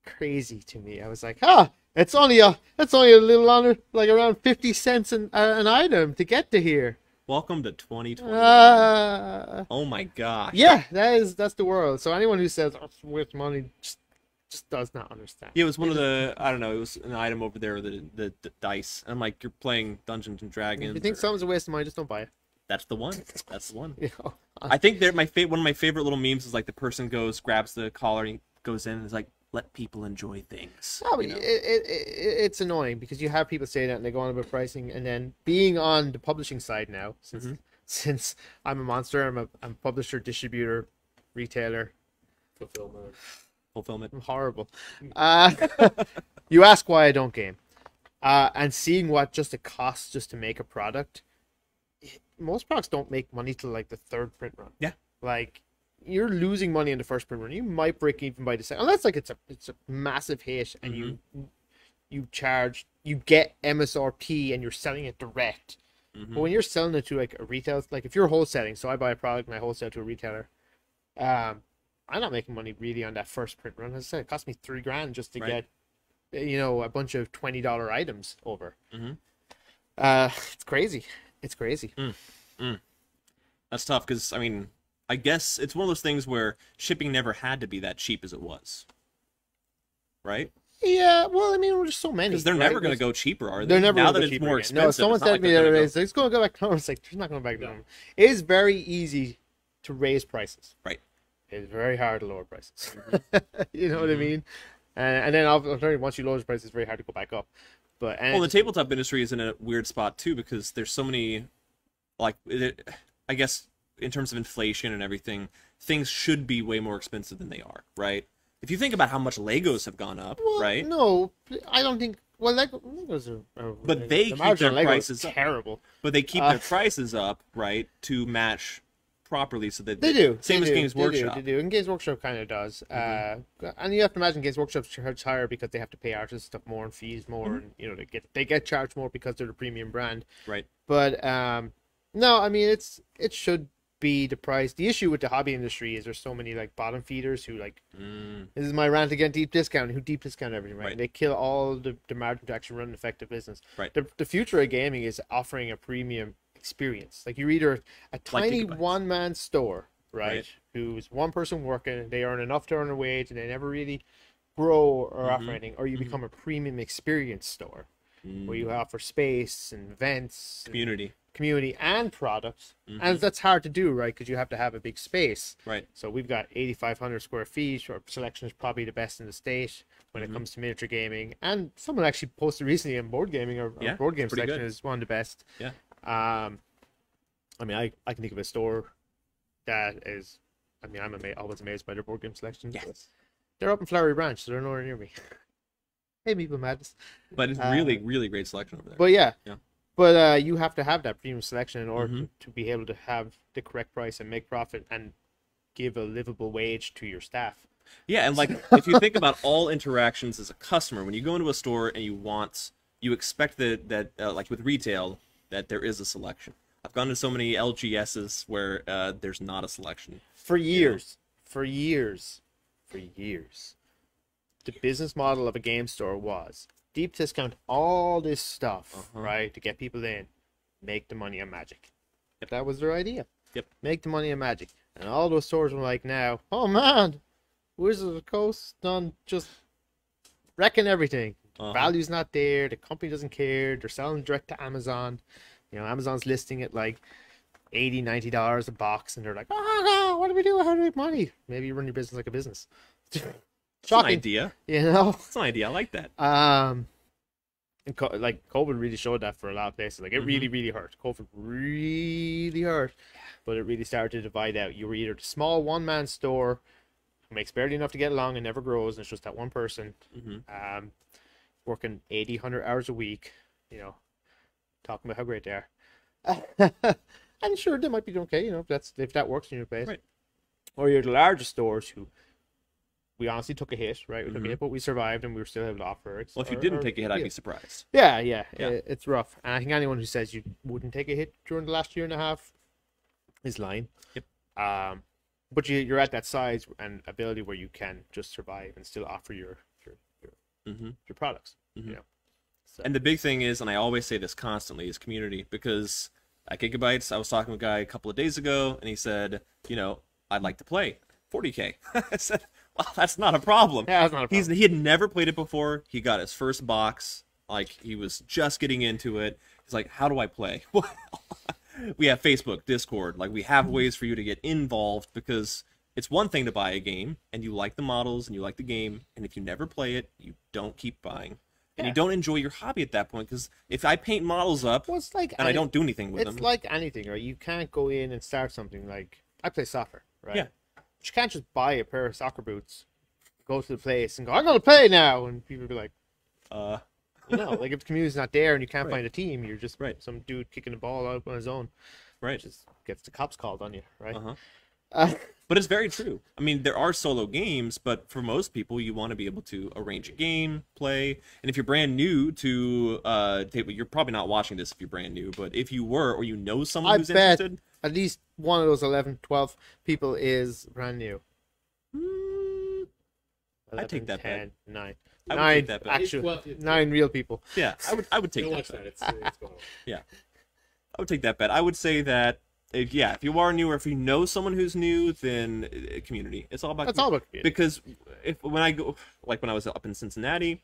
crazy to me. I was like, "Huh! It's only a it's only a little under like around fifty cents an uh, an item to get to here." Welcome to 2020. Uh, oh my gosh. yeah, that is that's the world. So anyone who says oh, it's worth money just just does not understand. Yeah, it was one of the I don't know. It was an item over there, the the, the dice. And I'm like, you're playing Dungeons and Dragons. If you think or- something's a waste of money, just don't buy it. That's the one. <laughs> That's the one. You know, I think they're my fa- one of my favorite little memes is like the person goes, grabs the collar, and he goes in, and is like, "Let people enjoy things." No, you know? it, it, it, it's annoying because you have people say that and they go on about pricing, and then being on the publishing side now, since Mhm. <laughs> since I'm a monster, I'm a, I'm a publisher, distributor, retailer. Fulfillment. Fulfillment. I'm <laughs> horrible. Uh, <laughs> you ask why I don't game, uh, and seeing what just it costs just to make a product. Most products don't make money till like the third print run. Yeah. like you're losing money in the first print run. You might break even by the second, unless like it's a it's a massive hit and you you charge you get MSRP and you're selling it direct. Mhm. But when you're selling it to like a retail, like if you're wholesaling, so I buy a product and I wholesale to a retailer, um, I'm not making money really on that first print run. As I said, it cost me three grand just to Right. get, you know, a bunch of twenty dollar items over. Mhm. Uh, it's crazy. It's crazy. That's tough because I mean, I guess it's one of those things where shipping never had to be that cheap as it was, right? Yeah, well, I mean, we're so many. Because they're right? never going to go cheaper, are they? They're never now that go it's cheaper more again. expensive. No, someone said like me the other day, go- it's going to go back to normal. It's like, it's not going back to No. normal. It is very easy to raise prices. Right. It's very hard to lower prices. <laughs> Mm-hmm. you know what I mean? And, and then obviously, once you lower the prices, it's very hard to go back up. But and Well, the tabletop industry is in a weird spot too because there's so many, like, it, I guess in terms of inflation and everything, things should be way more expensive than they are, right? If you think about how much Legos have gone up, well, right? No, I don't think. Well, Lego, Legos are, are But they the keep their on Lego is prices up. terrible. But they keep Uh, their prices up, right, to match properly so that They do. Same they as do, Games they do, Workshop. Mm-hmm. They do, and Games Workshop kind of does. Uh, and you have to imagine Games Workshop charges higher because they have to pay artists stuff more and fees more, Mm-hmm. and you know they get they get charged more because they're the premium brand. Right. But um, no, I mean it's it should be the price. The issue with the hobby industry is there's so many like bottom feeders who like Mm, this is my rant again deep discount who deep discount everything right, Right. they kill all the, the margin to actually run an effective business Right. the, the future of gaming is offering a premium experience. Like you're either a tiny Gigabytes. one man store, right, Right. who's one person working, they earn enough to earn a wage, and they never really grow or offer Mhm. anything, or you Mhm. become a premium experience store where Mm. you offer space and events, and community, community, and products. Mhm. And that's hard to do, right? Because you have to have a big space. right? So we've got 8,500 square feet. Our selection is probably the best in the state when Mhm. it comes to miniature gaming. And someone actually posted recently on board gaming. Our, our board game selection good. is one of the best. Yeah. Um, I mean, I, I can think of a store that is. I mean, I'm ama- always amazed by their board game selection. Yes. They're up in Flowery Branch, so they're nowhere near me. <laughs> hey, Meeple Madness. But it's Uh, really, really great selection over there. But yeah. Yeah. But uh, you have to have that premium selection in order Mhm. to, to be able to have the correct price and make profit and give a livable wage to your staff. Yeah, and like <laughs> if you think about all interactions as a customer, when you go into a store and you want, you expect that that uh, like with retail that there is a selection. I've gone to so many LGSs where uh, there's not a selection. For years, for years, for years, the business model of a game store was deep discount all this stuff, Uh-huh. right, to get people in, make the money on Magic. Yep. That was their idea. Yep. Make the money on Magic. And all those stores were like, now, oh man, Wizards of the Coast done just wrecking everything. Uh-huh. Value's not there. The company doesn't care. They're selling direct to Amazon. You know, Amazon's listing it like 80 90 dollars a box, and they're like, oh no, what do we do? How do we make money? Maybe you run your business like a business. <laughs> It's an idea. you know. <laughs> It's an idea. I like that. Um, and co- like COVID really showed that for a lot of places. Like it Mhm. really, really hurt. COVID really hurt, but it really started to divide out. You were either the small one man store who makes barely enough to get along and never grows, and it's just that one person hmm um, working 80, 100 hours a week, you know, talking about how great they are. <laughs> and sure, they might be doing okay, you know, if that's if that works in your place. Right. Or you're the larger stores who we honestly took a hit, right? We took Mhm. a hit, but we survived and we were still able to offer it. Well, if you Or- didn't or- take a hit, I'd yeah. be surprised. Yeah, yeah, Yeah. i- it's rough. And I think anyone who says you wouldn't take a hit during the last year and a half is lying. Yep. Um, but you, you're at that size and ability where you can just survive and still offer your your your, products. Mhm. You know. So, And the big thing is, and I always say this constantly, is community. Because at Gigabytes, I was talking with a guy a couple of days ago, and he said, you know, I'd like to play 40k. <laughs> I said, well, that's not a problem. yeah, that's not a He's problem. he had never played it before. He got his first box. Like he was just getting into it. He's like, "How do I play?" <laughs> we have Facebook, Discord. Like we have ways for you to get involved because it's one thing to buy a game and you like the models and you like the game, and if you never play it, you don't keep buying. And you don't enjoy your hobby at that point because if I paint models up Well, it's like and I don't do anything with It's them, It's like anything, right? You can't go in and start something like I play soccer, right? Yeah. But you can't just buy a pair of soccer boots, go to the place, and go, "I'm gonna play now," and people be like, uh, No, like if the community's not there and you can't Right. find a team, you're just Right. some dude kicking the ball out on his own, right. just gets the cops called on you, right? Uh-huh. Uh, But it's very true. I mean, there are solo games, but for most people, you want to be able to arrange a game, play, and if you're brand new to, uh, tape, you're probably not watching this if you're brand new, but if you were or you know someone I who's bet- interested, at least one of those 11, 12 people is brand new. mm, I'd take 11, that bet. Nine. I would nine take that bet. actual, Well, it- nine real people. yeah, I would, I would take Don't that. watch Bet. that. It's, it's <laughs> going on. I would take that bet. I would say that, if, yeah, if you are new or if you know someone who's new, then uh, community. It's all about That's all about community. because if when I go like when I was up in Cincinnati,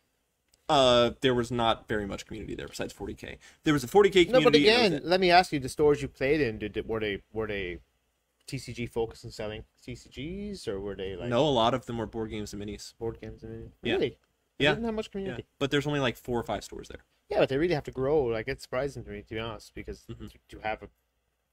uh, there was not very much community there besides 40k. There was a 40k community. No, but and that was again, let me ask you: the stores you played in, did, were they were they TCG focused on selling TCGs, or were they like no, a lot of them were board games and minis. board games? And Yeah. really, They Yeah. didn't have much Yeah, community. but there's only like four or five stores there. Yeah. but they really have to grow. Like it's surprising to me, to be honest, because Mhm. to, to have a,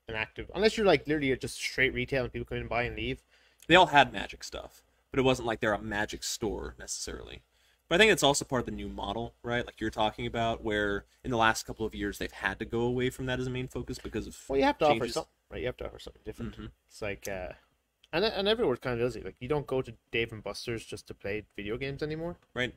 an active, unless you're like literally just straight retail and people come in and buy and leave. They all had magic stuff, but it wasn't like they're a magic store necessarily. But I think it's also part of the new model, right? Like you're talking about, where in the last couple of years they've had to go away from that as a main focus because of Well, you have to offer something, right? You have to offer something different. Mhm. It's like, uh, and and everyone kind of does it. Like you don't go to Dave and Buster's just to play video games anymore. right.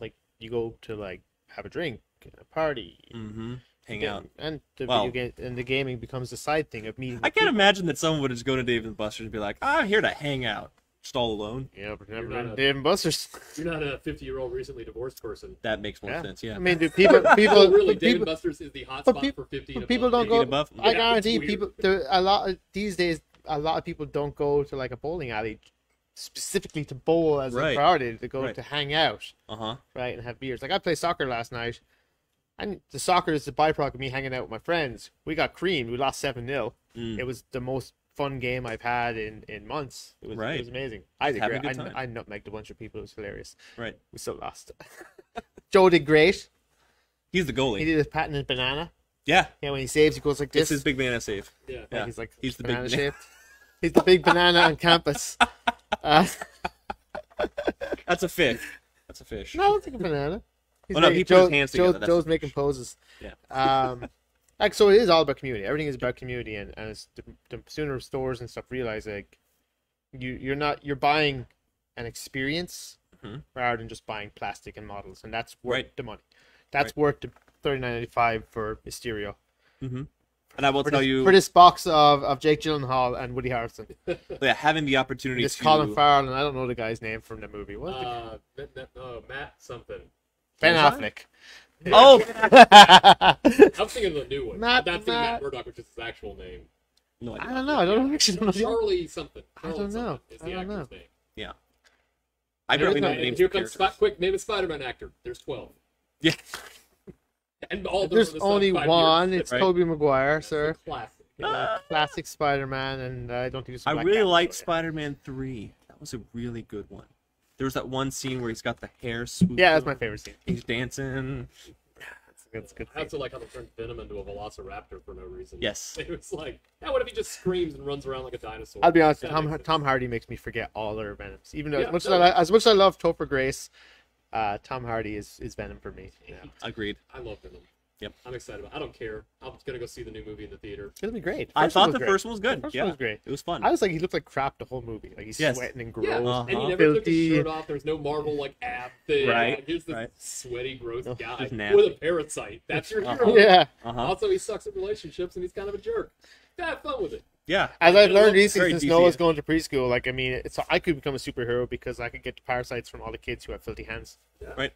Like you go to like have a drink, and a party, Mm-hmm. Hang Yeah, out. and the Well- video game and the gaming becomes the side thing of meeting. I can't people. imagine that someone would just go to Dave and Buster's and be like, "I'm here to hang out." just all alone. Yeah, but never not been a- Dave and Buster's. You're not a 50 year old recently divorced person. That makes more Yeah. sense. Yeah. I mean, do people <laughs> people Oh, really, but Dave and Buster's is the hot spot peop- for 50 but and people above. don't go. above? I Yeah, guarantee people. There a lot of, these days. A lot of people don't go to like a bowling alley specifically to bowl as Right. a priority. to go Right. to hang out, Uh huh. right, and have beers. Like I played soccer last night, and the soccer is the byproduct of me hanging out with my friends. We got creamed. We lost seven 0 Mm. It was the most fun game I've had in in months. It was it was amazing. I did great. I. I nutmegged a bunch of people. It was hilarious. Right. We still lost. <laughs> Joe did great. He's the goalie. He did his patented banana. Yeah. Yeah, when he saves, he goes like this. It's his big banana save. Yeah. Like Yeah. he's like He's the big banana banana. shaped. He's the big banana on campus. <laughs> Uh, That's a fish. That's a fish. no, it's like a banana. He's Oh, no, making- he put his hands Joe- together, that's Joe's making fish. poses. Yeah. Um, <laughs> like so, it is all about community. Everything is about community, and, and it's the, the sooner stores and stuff realize like you you're not you're buying an experience Mhm. rather than just buying plastic and models, and that's worth Right. the money. That's worth the thirty nine ninety five for Mysterio. Mm-hmm. And I will For tell this, you, for this box of, of Jake Gyllenhaal and Woody Harrelson. <laughs> yeah, having the opportunity This to Colin Farrell, and I don't know the guy's name from the movie. What? the- Uh, Matt, Matt- oh, Matt something. Ben was Affleck. Oh, <laughs> I'm thinking of the new one. Matt- I'm not thinking Matt- Matt Murdock, which is his actual name. no, I don't know. I don't actually don't know. Charlie something. I Charlie don't know. something Is I the don't actor's know. name. Yeah. I There barely is know no- the And names here of comes characters. Spot. Quick, name a Spider-Man actor. There's 12. Yeah. <laughs> And all of them There's are the only same five one. years. It's Right. Tobey Maguire, sir. Classic. Yeah, classic Spider-Man, and uh, I don't think it's. a I Black really Cat, liked so. Spider-Man Three. That was a really good one. There was that one scene where he's got the hair swooped. Yeah, that's my favorite scene. He's dancing. That's a good, that's I also scene. like how they turned Venom into a Velociraptor for no reason. Yes. <laughs> It was like, yeah, what if he just screams and runs around like a dinosaur? I'll be honest. That Tom makes. Tom Hardy makes me forget all other Venoms. Even though Yeah, as much as. I as much as I love Topher Grace, uh, Tom Hardy is, is Venom for me. Yeah. Agreed. I love Venom. Yep. I'm excited about. It. I don't care. I'm just gonna go see the new movie in the theater. It'll be great. I First one thought the great. first one was good. The first yeah, one was great. It was fun. I was like, he looked like crap the whole movie. Like he's Yes. sweating and Yeah, gross. and he Uh-huh. never took his shirt off. There's no Marvel like ab thing. Right, Here's this right. sweaty, gross Oh, guy just with nasty. a parasite. That's your Uh-huh. hero. Yeah. Uh-huh. Also, he sucks at relationships and he's kind of a jerk. Have fun with it. Yeah. As I've learned recently very since Noah's DC. going to preschool, like I mean, it's I could become a superhero because I could get parasites from all the kids who have filthy hands. Right.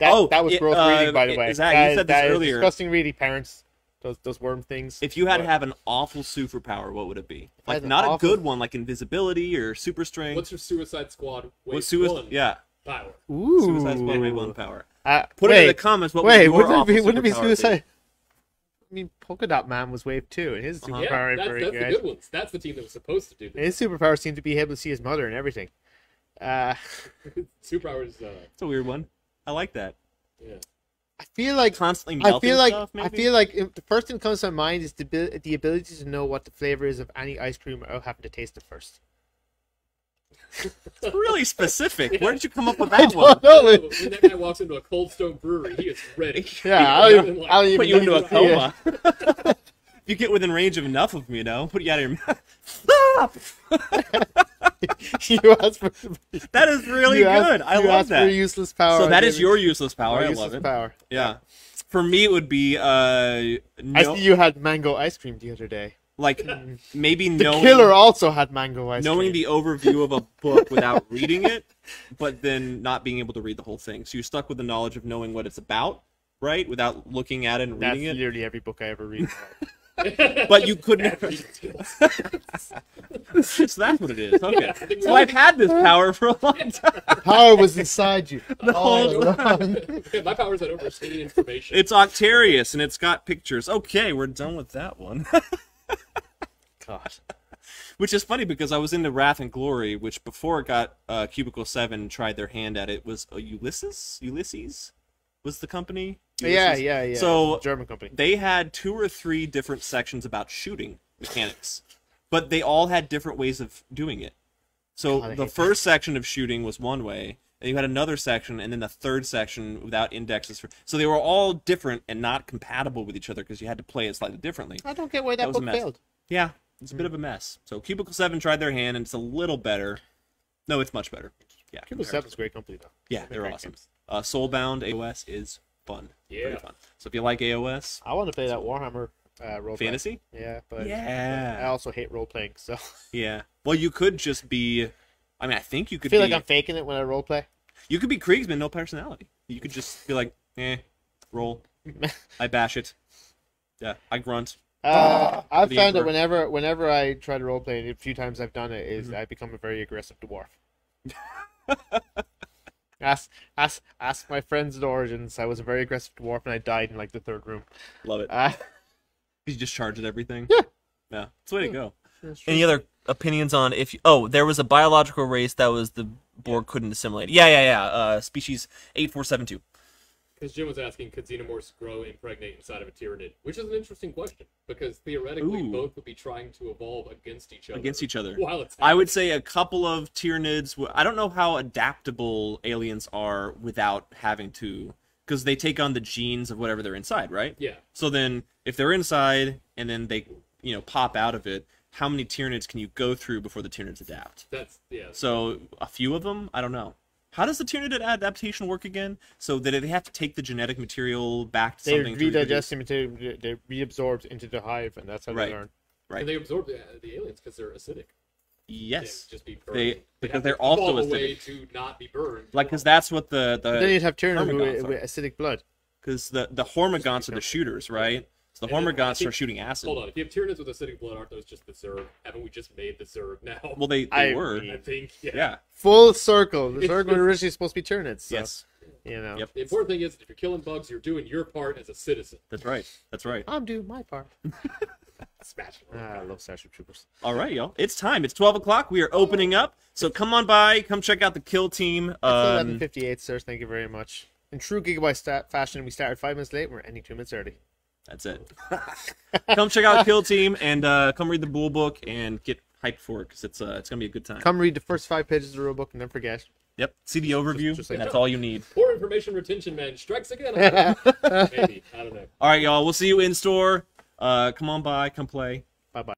Yeah. That, Oh, that was it- gross uh, reading, by the way. Zach, you That- said this that is earlier. disgusting reading, parents. Those those worm things. If you had to have an awful superpower, what would it be? Like not awful- a good one, like invisibility or super strength. What's your Suicide Squad? Wait, What's suicide? one Yeah, power. Ooh. Suicide Squad Wave One power. Uh, Put wait, it in the comments. What wait, would wouldn't it be wouldn't it be superpower be? suicide? I mean, Polka Dot Man was Wave Two, and his Uh-huh. superpower Yeah, ain't that's, very that's good. the good ones. That's the team that was supposed to do And this. His superpower seemed to be able to see his mother and everything. Uh, <laughs> Superpower is, uh, It's a weird one. I like that. yeah. I feel like Constantly I melting feel like stuff, I feel like the first thing that comes to my mind is the the ability to know what the flavor is of any ice cream without having to taste it first. It's really <laughs> specific. Where did you come up with I that one? don't know. When that guy walks into a Cold Stone brewery, he is ready. Yeah, I don't even, Like, I don't even Put you into a yeah. <laughs> coma. you get within range of enough of me, you know. Put you out of your mouth. <laughs> Stop! you asked for <laughs> That is really good. asked- I love that. useless power. So that is you your useless power. I useless love it. power. Yeah. For me, it would be uh, I see you had mango ice cream the other day. like maybe The knowing killer also had mango ice cream. knowing cream. the overview of a book without <laughs> reading it, but then not being able to read the whole thing. So you're stuck with the knowledge of knowing what it's about, right? Without looking at it and That's reading it. That's literally every book I ever read. But you could <laughs> never. <laughs> so that's what it is. Okay. So I've had this power for a long time. power was inside you <laughs> all whole along. My powers at overstating information. It's Octarius and it's got pictures. Okay, we're done with that one. God. Which is funny because I was into Wrath and Glory, which before it got uh, Cubicle Seven tried their hand at it was uh, Ulisses. Ulisses was the company. yeah, Ulisses? yeah, yeah. So German company. they had two or three different sections about shooting mechanics, but they all had different ways of doing it. So God, the first section of shooting was one way, and you had another section, and then the third section without indexes for. So they were all different and not compatible with each other because you had to play it slightly differently. I don't get why That that, was book failed. Yeah, it's a bit of a mess. So Cubicle Seven tried their hand, and it's a little better. No, it's much better. Yeah, Cubicle Seven's a great company though. yeah, They're they're awesome. games. Uh, Soulbound AOS is fun. Very Yeah. fun. So if you like AOS, I want to play that Warhammer uh, role play. fantasy, Yeah, but yeah. I also hate role playing. So <laughs> yeah. Well, you could just be I mean, I think you I could feel be, like I'm faking it when I roleplay. you could be Kriegsman, no personality. You could just be like, eh, roll. <laughs> I bash it. Yeah, I grunt. Uh, I've the found that whenever whenever I try to roleplay, and a few times I've done it, is Mm-hmm. I become a very aggressive dwarf. <laughs> ask ask ask my friends at Origins. I was a very aggressive dwarf, and I died in like the third room. Love it. Uh, <laughs> You just charge at everything. Yeah. Yeah, it's the way to go. Any other opinions on if you, oh there was a biological race that was the Borg couldn't assimilate? Yeah, yeah, yeah. Uh, species eight four seven two. Because Jim was asking, could xenomorphs grow impregnate inside of a tyranid? Which is an interesting question, because theoretically Ooh. both would be trying to evolve against each other. Against each other. While it's I would say a couple of Tyranids. w- I don't know how adaptable aliens are without having to, because they take on the genes of whatever they're inside, right? Yeah. So then, if they're inside and then they, you know, pop out of it, how many Tyranids can you go through before the Tyranids adapt? That's yeah. So a few of them, I don't know. How does the Tyranid adaptation work again? So that they have to take the genetic material back to they something to reproduce? redigest the material, they reabsorbed into the hive, and that's how Right. they learn. Right. And they absorb the, the aliens because they're acidic. Yes. They just be burned. They- They because they're also evolve a way to not be burned. Like, because that's what the the then you'd have Tyranid who- with acidic blood. because the the Hormagaunts are the shooters, right? So the And then I think- are shooting acid. Hold on, if you have Tyranids with acidic blood, aren't those just the Zerg? Haven't we just made the Zerg now? Well, they, they I were. mean- I think yeah. Yeah. Full circle. The It's- Zerg were <laughs> originally supposed to be Tyranids. So, Yes. You know. Yep. The important thing is, if you're killing bugs, you're doing your part as a citizen. That's right. That's right. I'm doing my part. <laughs> Smash. Ah, I love Starship Troopers. All right, y'all. It's time. It's twelve o'clock. We are opening up. So come on by. Come check out the kill team. That's Um, 1158, sirs. Thank you very much. In true Gigabyte stat fashion, we started five minutes late. We're ending two minutes early. That's it. <laughs> come check out kill team and uh, come read the Bull book and get hyped for it because it's uh, it's gonna be a good time. Come read the first five pages of the rule book and then forget. Yep. See the overview. just like that's that. all you need. Poor information retention man strikes <laughs> again. Maybe I don't know. All right, y'all. We'll see you in store. Uh, come on by. Come play. Bye bye.